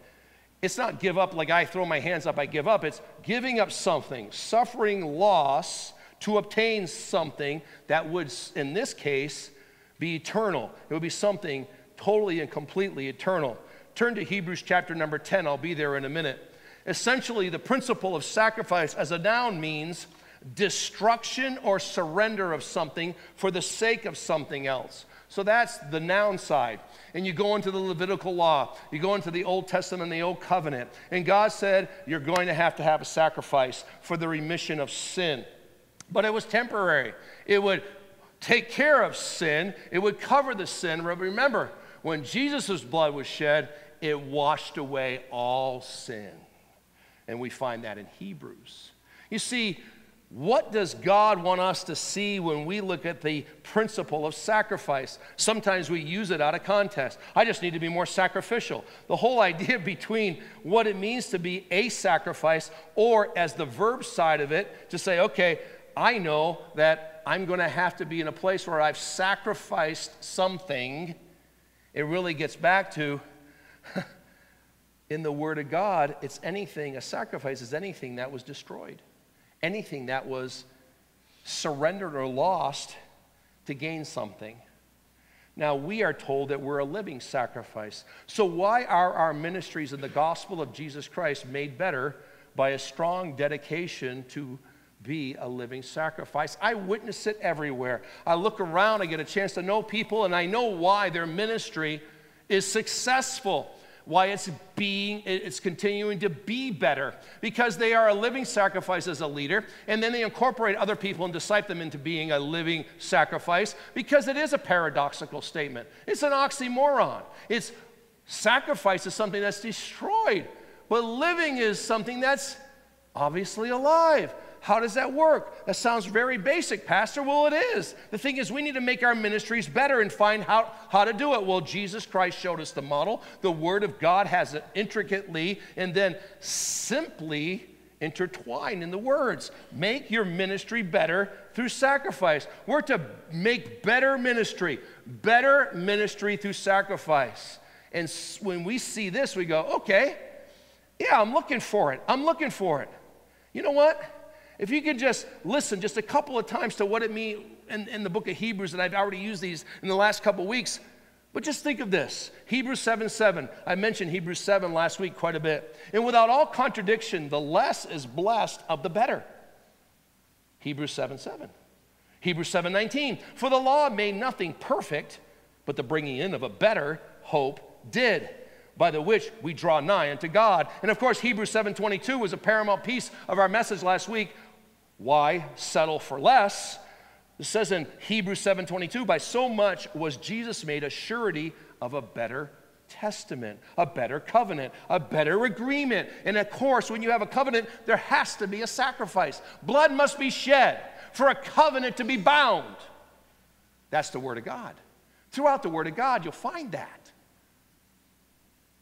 It's not give up like I throw my hands up, I give up. It's giving up something, suffering loss to obtain something that would, in this case, be eternal. It would be something totally and completely eternal. Turn to Hebrews chapter number 10. I'll be there in a minute. Essentially, the principle of sacrifice as a noun means destruction or surrender of something for the sake of something else. So that's the noun side. And you go into the Levitical law, you go into the Old Testament, and the Old Covenant, and God said you're going to have to have a sacrifice for the remission of sin. But it was temporary. It would take care of sin, it would cover the sin. Remember, when Jesus' blood was shed, it washed away all sin. And we find that in Hebrews. You see, what does God want us to see when we look at the principle of sacrifice? Sometimes we use it out of context. I just need to be more sacrificial. The whole idea [laughs] between what it means to be a sacrifice or as the verb side of it, to say, okay, I know that I'm going to have to be in a place where I've sacrificed something. It really gets back to [laughs] in the Word of God, it's anything, a sacrifice is anything that was destroyed, anything that was surrendered or lost to gain something. Now, we are told that we're a living sacrifice. So, why are our ministries in the gospel of Jesus Christ made better by a strong dedication to be a living sacrifice? I witness it everywhere. I look around, I get a chance to know people, and I know why their ministry is successful why it's being it's continuing to be better. Because they are a living sacrifice as a leader and then they incorporate other people and disciple them into being a living sacrifice because it is a paradoxical statement. It's an oxymoron. It's sacrifice is something that's destroyed but living is something that's obviously alive how does that work? That sounds very basic, Pastor. Well, it is. The thing is, we need to make our ministries better and find how, how to do it. Well, Jesus Christ showed us the model. The Word of God has it intricately and then simply intertwined in the words. Make your ministry better through sacrifice. We're to make better ministry, better ministry through sacrifice. And when we see this, we go, okay, yeah, I'm looking for it. I'm looking for it. You know what? If you could just listen just a couple of times to what it means in, in, the book of Hebrews, and I've already used these in the last couple weeks, but just think of this Hebrews 7 7. I mentioned Hebrews 7 last week quite a bit. And without all contradiction, the less is blessed of the better. Hebrews 7 7. Hebrews 7 19. For the law made nothing perfect, but the bringing in of a better hope did by the which we draw nigh unto God. And of course, Hebrews 7:22 was a paramount piece of our message last week why settle for less? It says in Hebrews 7:22, by so much was Jesus made a surety of a better testament, a better covenant, a better agreement. And of course, when you have a covenant, there has to be a sacrifice. Blood must be shed for a covenant to be bound. That's the word of God. Throughout the word of God, you'll find that.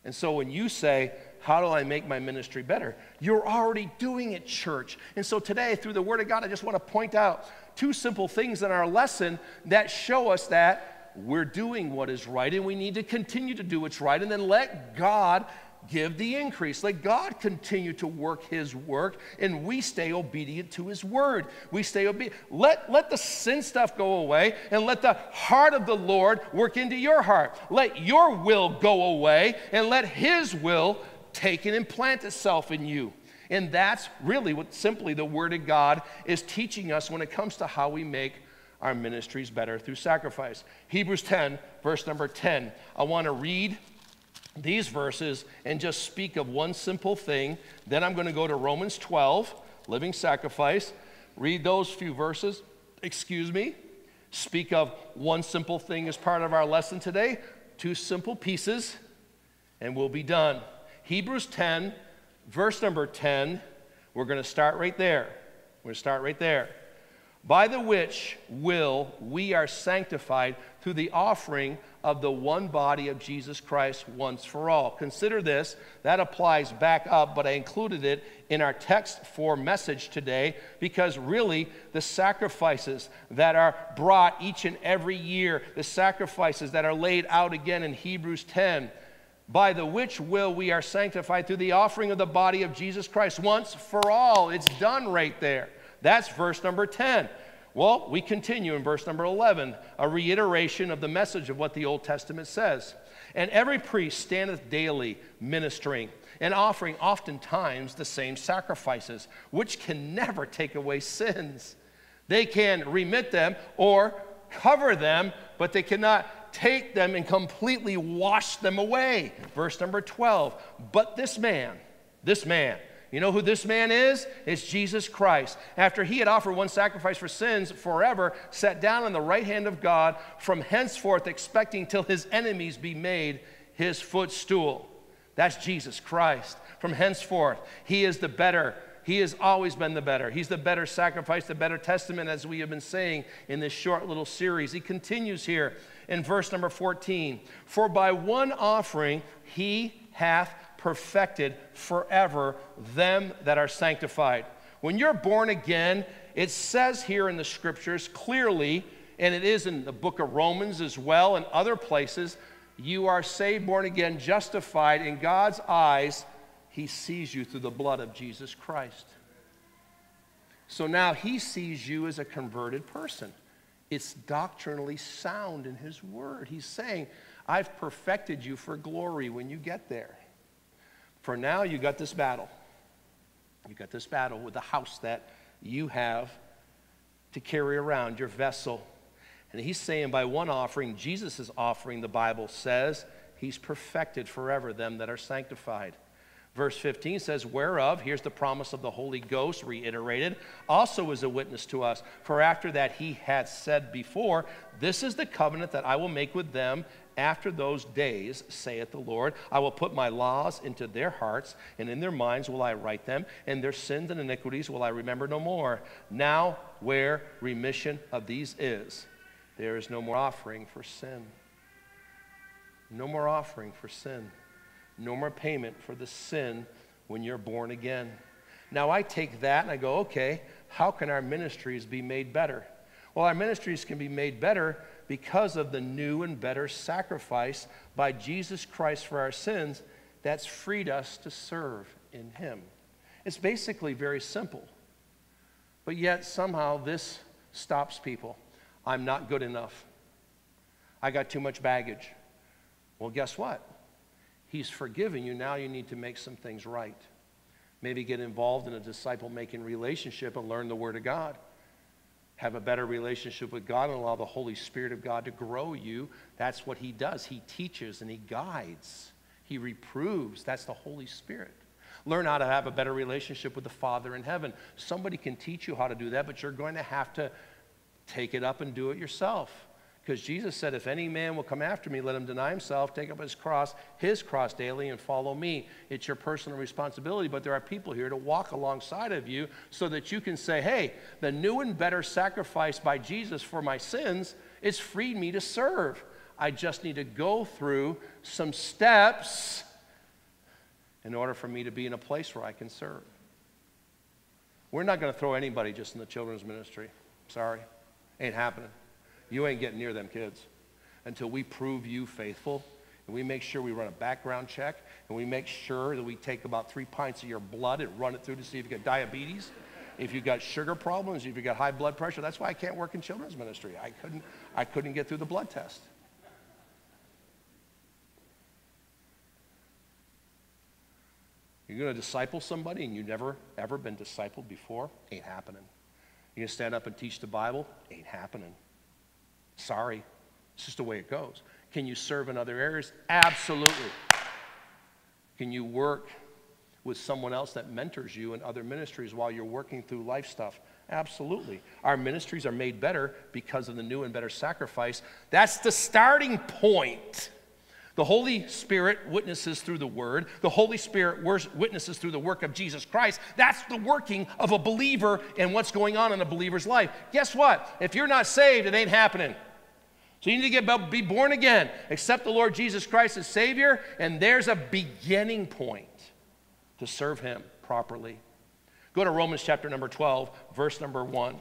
And so when you say, how do I make my ministry better? You're already doing it, church. And so today, through the Word of God, I just want to point out two simple things in our lesson that show us that we're doing what is right and we need to continue to do what's right and then let God give the increase. Let God continue to work His work, and we stay obedient to His word. We stay obedient. Let, let the sin stuff go away, and let the heart of the Lord work into your heart. Let your will go away, and let His will take and implant itself in you. And that's really what simply the Word of God is teaching us when it comes to how we make our ministries better through sacrifice. Hebrews 10, verse number 10. I want to read these verses and just speak of one simple thing. Then I'm going to go to Romans 12, living sacrifice, read those few verses, excuse me, speak of one simple thing as part of our lesson today, two simple pieces, and we'll be done. Hebrews 10, verse number 10, we're going to start right there. We're going to start right there. By the which will we are sanctified through the offering of the one body of Jesus Christ once for all. Consider this, that applies back up, but I included it in our text for message today because really the sacrifices that are brought each and every year, the sacrifices that are laid out again in Hebrews 10, by the which will we are sanctified through the offering of the body of Jesus Christ once for all. It's done right there. That's verse number 10. Well, we continue in verse number 11, a reiteration of the message of what the Old Testament says. And every priest standeth daily ministering and offering oftentimes the same sacrifices, which can never take away sins. They can remit them or cover them, but they cannot take them and completely wash them away. Verse number 12. But this man, this man, you know who this man is? It's Jesus Christ. After he had offered one sacrifice for sins forever, sat down on the right hand of God, from henceforth expecting till his enemies be made his footstool. That's Jesus Christ. From henceforth, he is the better. He has always been the better. He's the better sacrifice, the better testament, as we have been saying in this short little series. He continues here in verse number 14 For by one offering he hath perfected forever them that are sanctified. When you're born again, it says here in the scriptures clearly, and it is in the book of Romans as well and other places, you are saved, born again, justified in God's eyes. He sees you through the blood of Jesus Christ. So now he sees you as a converted person. It's doctrinally sound in his word. He's saying, I've perfected you for glory when you get there. For now, you got this battle. You got this battle with the house that you have to carry around, your vessel. And he's saying by one offering, Jesus' offering, the Bible says, he's perfected forever them that are sanctified. Verse 15 says, Whereof, here's the promise of the Holy Ghost reiterated, also is a witness to us. For after that he had said before, This is the covenant that I will make with them after those days, saith the Lord, I will put my laws into their hearts, and in their minds will I write them, and their sins and iniquities will I remember no more. Now, where remission of these is, there is no more offering for sin. No more offering for sin. No more payment for the sin when you're born again. Now, I take that and I go, okay, how can our ministries be made better? Well, our ministries can be made better because of the new and better sacrifice by Jesus Christ for our sins that's freed us to serve in Him. It's basically very simple. But yet, somehow, this stops people. I'm not good enough. I got too much baggage. Well, guess what? He's forgiven you. Now you need to make some things right. Maybe get involved in a disciple making relationship and learn the Word of God have a better relationship with God and allow the Holy Spirit of God to grow you. That's what He does. He teaches and He guides, He reproves. That's the Holy Spirit. Learn how to have a better relationship with the Father in heaven. Somebody can teach you how to do that, but you're going to have to take it up and do it yourself. Because Jesus said, If any man will come after me, let him deny himself, take up his cross, his cross daily, and follow me. It's your personal responsibility, but there are people here to walk alongside of you so that you can say, Hey, the new and better sacrifice by Jesus for my sins, it's freed me to serve. I just need to go through some steps in order for me to be in a place where I can serve. We're not going to throw anybody just in the children's ministry. Sorry. Ain't happening you ain't getting near them kids until we prove you faithful and we make sure we run a background check and we make sure that we take about three pints of your blood and run it through to see if you got diabetes, if you got sugar problems, if you got high blood pressure. That's why I can't work in children's ministry. I couldn't, I couldn't get through the blood test. You're going to disciple somebody and you've never, ever been discipled before? Ain't happening. You're going to stand up and teach the Bible? Ain't happening. Sorry, it's just the way it goes. Can you serve in other areas? Absolutely. Can you work with someone else that mentors you in other ministries while you're working through life stuff? Absolutely. Our ministries are made better because of the new and better sacrifice. That's the starting point. The Holy Spirit witnesses through the Word. The Holy Spirit witnesses through the work of Jesus Christ. That's the working of a believer and what's going on in a believer's life. Guess what? If you're not saved, it ain't happening. So you need to get be born again, accept the Lord Jesus Christ as Savior, and there's a beginning point to serve Him properly. Go to Romans chapter number 12, verse number 1.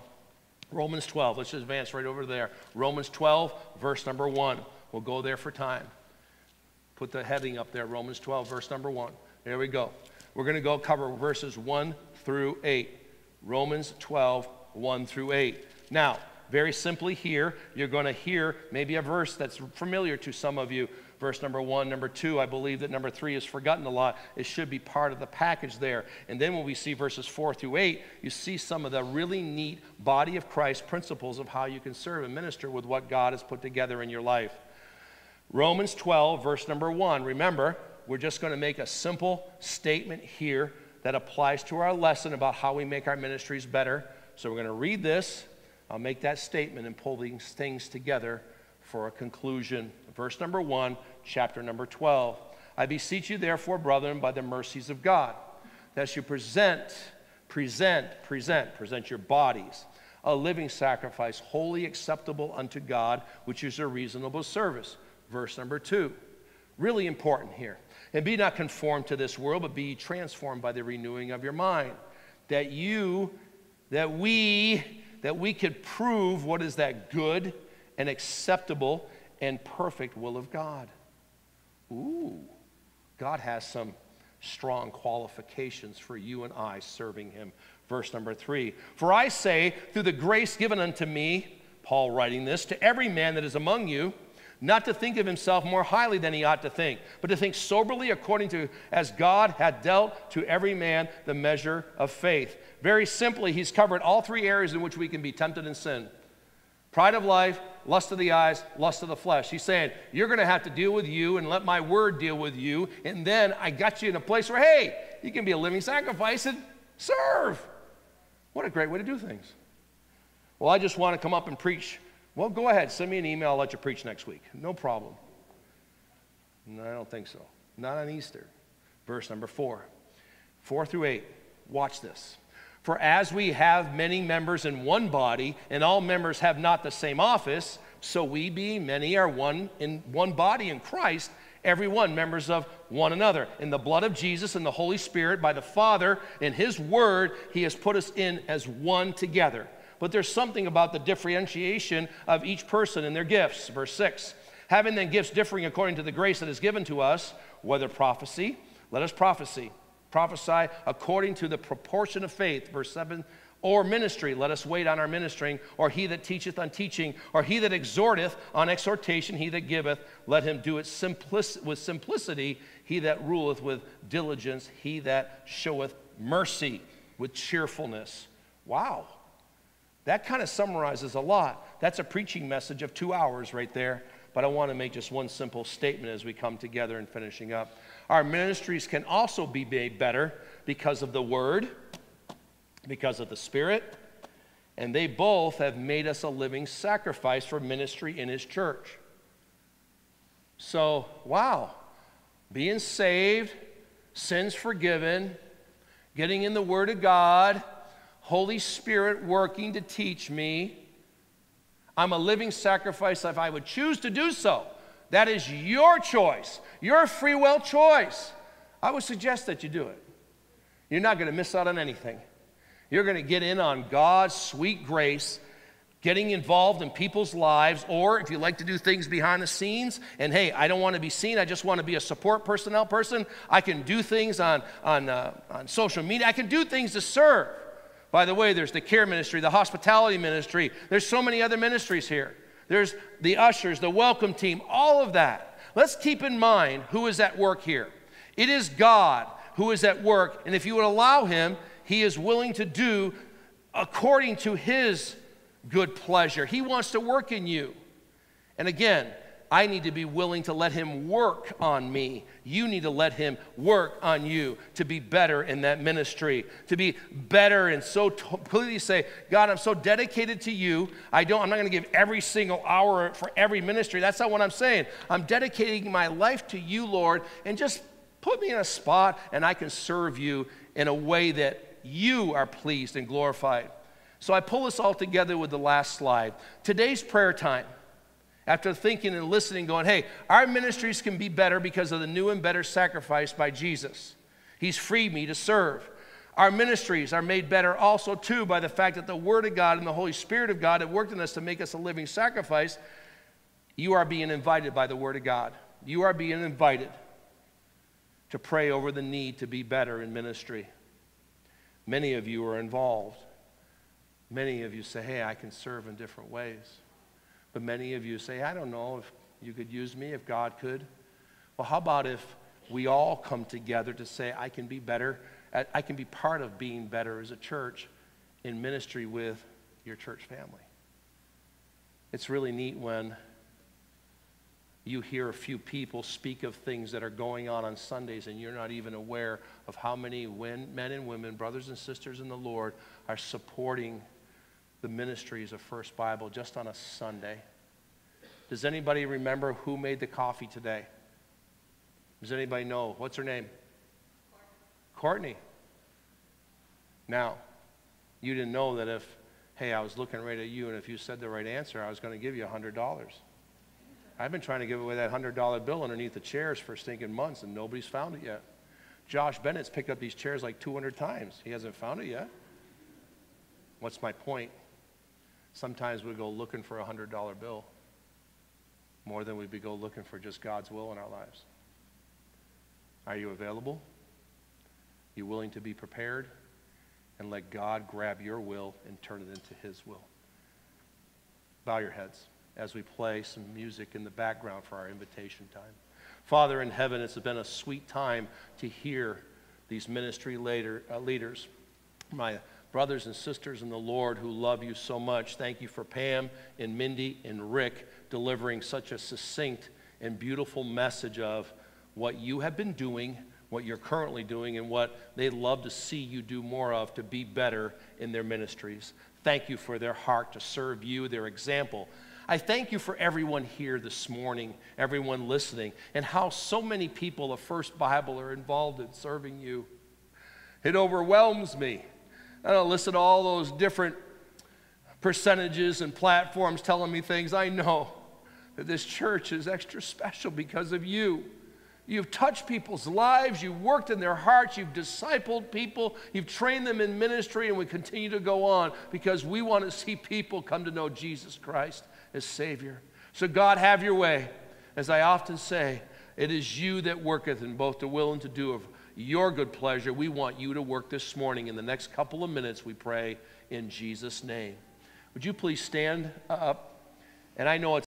Romans 12, let's just advance right over there. Romans 12, verse number 1. We'll go there for time. Put the heading up there, Romans 12, verse number 1. There we go. We're going to go cover verses 1 through 8. Romans 12, 1 through 8. Now, very simply here, you're going to hear maybe a verse that's familiar to some of you. verse number one. Number two, I believe that number three is forgotten a lot. It should be part of the package there. And then when we see verses four through eight, you see some of the really neat body of Christ principles of how you can serve and minister with what God has put together in your life. Romans 12, verse number one. Remember, we're just going to make a simple statement here that applies to our lesson about how we make our ministries better. So we're going to read this. I'll make that statement and pull these things together for a conclusion. Verse number one, chapter number 12. I beseech you, therefore, brethren, by the mercies of God, that you present, present, present, present your bodies, a living sacrifice, holy acceptable unto God, which is a reasonable service. Verse number two. Really important here. And be not conformed to this world, but be transformed by the renewing of your mind. That you, that we, that we could prove what is that good and acceptable and perfect will of God. Ooh, God has some strong qualifications for you and I serving Him. Verse number three For I say, through the grace given unto me, Paul writing this, to every man that is among you, not to think of himself more highly than he ought to think, but to think soberly according to as God had dealt to every man the measure of faith. Very simply, he's covered all three areas in which we can be tempted in sin pride of life, lust of the eyes, lust of the flesh. He's saying, You're going to have to deal with you and let my word deal with you. And then I got you in a place where, hey, you can be a living sacrifice and serve. What a great way to do things. Well, I just want to come up and preach well, go ahead, send me an email, I'll let you preach next week. No problem. No, I don't think so. Not on Easter. Verse number four, four through eight. Watch this. For as we have many members in one body, and all members have not the same office, so we, being many, are one in one body in Christ, every one members of one another. In the blood of Jesus and the Holy Spirit, by the Father, in His Word, He has put us in as one together but there's something about the differentiation of each person and their gifts. Verse 6 Having then gifts differing according to the grace that is given to us, whether prophecy, let us prophesy. Prophesy according to the proportion of faith. Verse 7 or ministry, let us wait on our ministering, or he that teacheth on teaching, or he that exhorteth on exhortation, he that giveth, let him do it simplic- with simplicity, he that ruleth with diligence, he that showeth mercy with cheerfulness. Wow. That kind of summarizes a lot. That's a preaching message of two hours right there. But I want to make just one simple statement as we come together and finishing up. Our ministries can also be made better because of the Word, because of the Spirit, and they both have made us a living sacrifice for ministry in His church. So, wow, being saved, sins forgiven, getting in the Word of God, Holy Spirit working to teach me. I'm a living sacrifice if I would choose to do so. That is your choice, your free will choice. I would suggest that you do it. You're not going to miss out on anything. You're going to get in on God's sweet grace, getting involved in people's lives, or if you like to do things behind the scenes, and hey, I don't want to be seen, I just want to be a support personnel person, I can do things on, on, uh, on social media, I can do things to serve. By the way, there's the care ministry, the hospitality ministry. There's so many other ministries here. There's the ushers, the welcome team, all of that. Let's keep in mind who is at work here. It is God who is at work, and if you would allow Him, He is willing to do according to His good pleasure. He wants to work in you. And again, I need to be willing to let Him work on me. You need to let Him work on you to be better in that ministry, to be better and so completely say, God, I'm so dedicated to you. I don't, I'm not going to give every single hour for every ministry. That's not what I'm saying. I'm dedicating my life to you, Lord, and just put me in a spot and I can serve you in a way that you are pleased and glorified. So I pull this all together with the last slide. Today's prayer time. After thinking and listening, going, hey, our ministries can be better because of the new and better sacrifice by Jesus. He's freed me to serve. Our ministries are made better also, too, by the fact that the Word of God and the Holy Spirit of God have worked in us to make us a living sacrifice. You are being invited by the Word of God. You are being invited to pray over the need to be better in ministry. Many of you are involved. Many of you say, hey, I can serve in different ways. But many of you say, I don't know if you could use me, if God could. Well, how about if we all come together to say, I can be better, I can be part of being better as a church in ministry with your church family? It's really neat when you hear a few people speak of things that are going on on Sundays and you're not even aware of how many men and women, brothers and sisters in the Lord, are supporting the ministries of First Bible just on a Sunday. Does anybody remember who made the coffee today? Does anybody know? What's her name? Courtney. Now, you didn't know that if, hey, I was looking right at you, and if you said the right answer, I was going to give you $100. I've been trying to give away that $100 bill underneath the chairs for stinking months, and nobody's found it yet. Josh Bennett's picked up these chairs like 200 times. He hasn't found it yet. What's my point? Sometimes we go looking for a $100 bill more than we go looking for just God's will in our lives. Are you available? You willing to be prepared? And let God grab your will and turn it into His will. Bow your heads as we play some music in the background for our invitation time. Father in heaven, it's been a sweet time to hear these ministry later, uh, leaders, my brothers and sisters in the Lord who love you so much. Thank you for Pam and Mindy and Rick delivering such a succinct and beautiful message of what you have been doing, what you're currently doing, and what they'd love to see you do more of to be better in their ministries. Thank you for their heart to serve you, their example I thank you for everyone here this morning, everyone listening, and how so many people of First Bible are involved in serving you. It overwhelms me. I don't listen to all those different percentages and platforms telling me things. I know that this church is extra special because of you. You've touched people's lives, you've worked in their hearts, you've discipled people, you've trained them in ministry, and we continue to go on because we want to see people come to know Jesus Christ as Savior. So, God, have your way. As I often say, it is you that worketh in both the will and to do of your good pleasure. We want you to work this morning. In the next couple of minutes, we pray in Jesus' name. Would you please stand up? And I know it's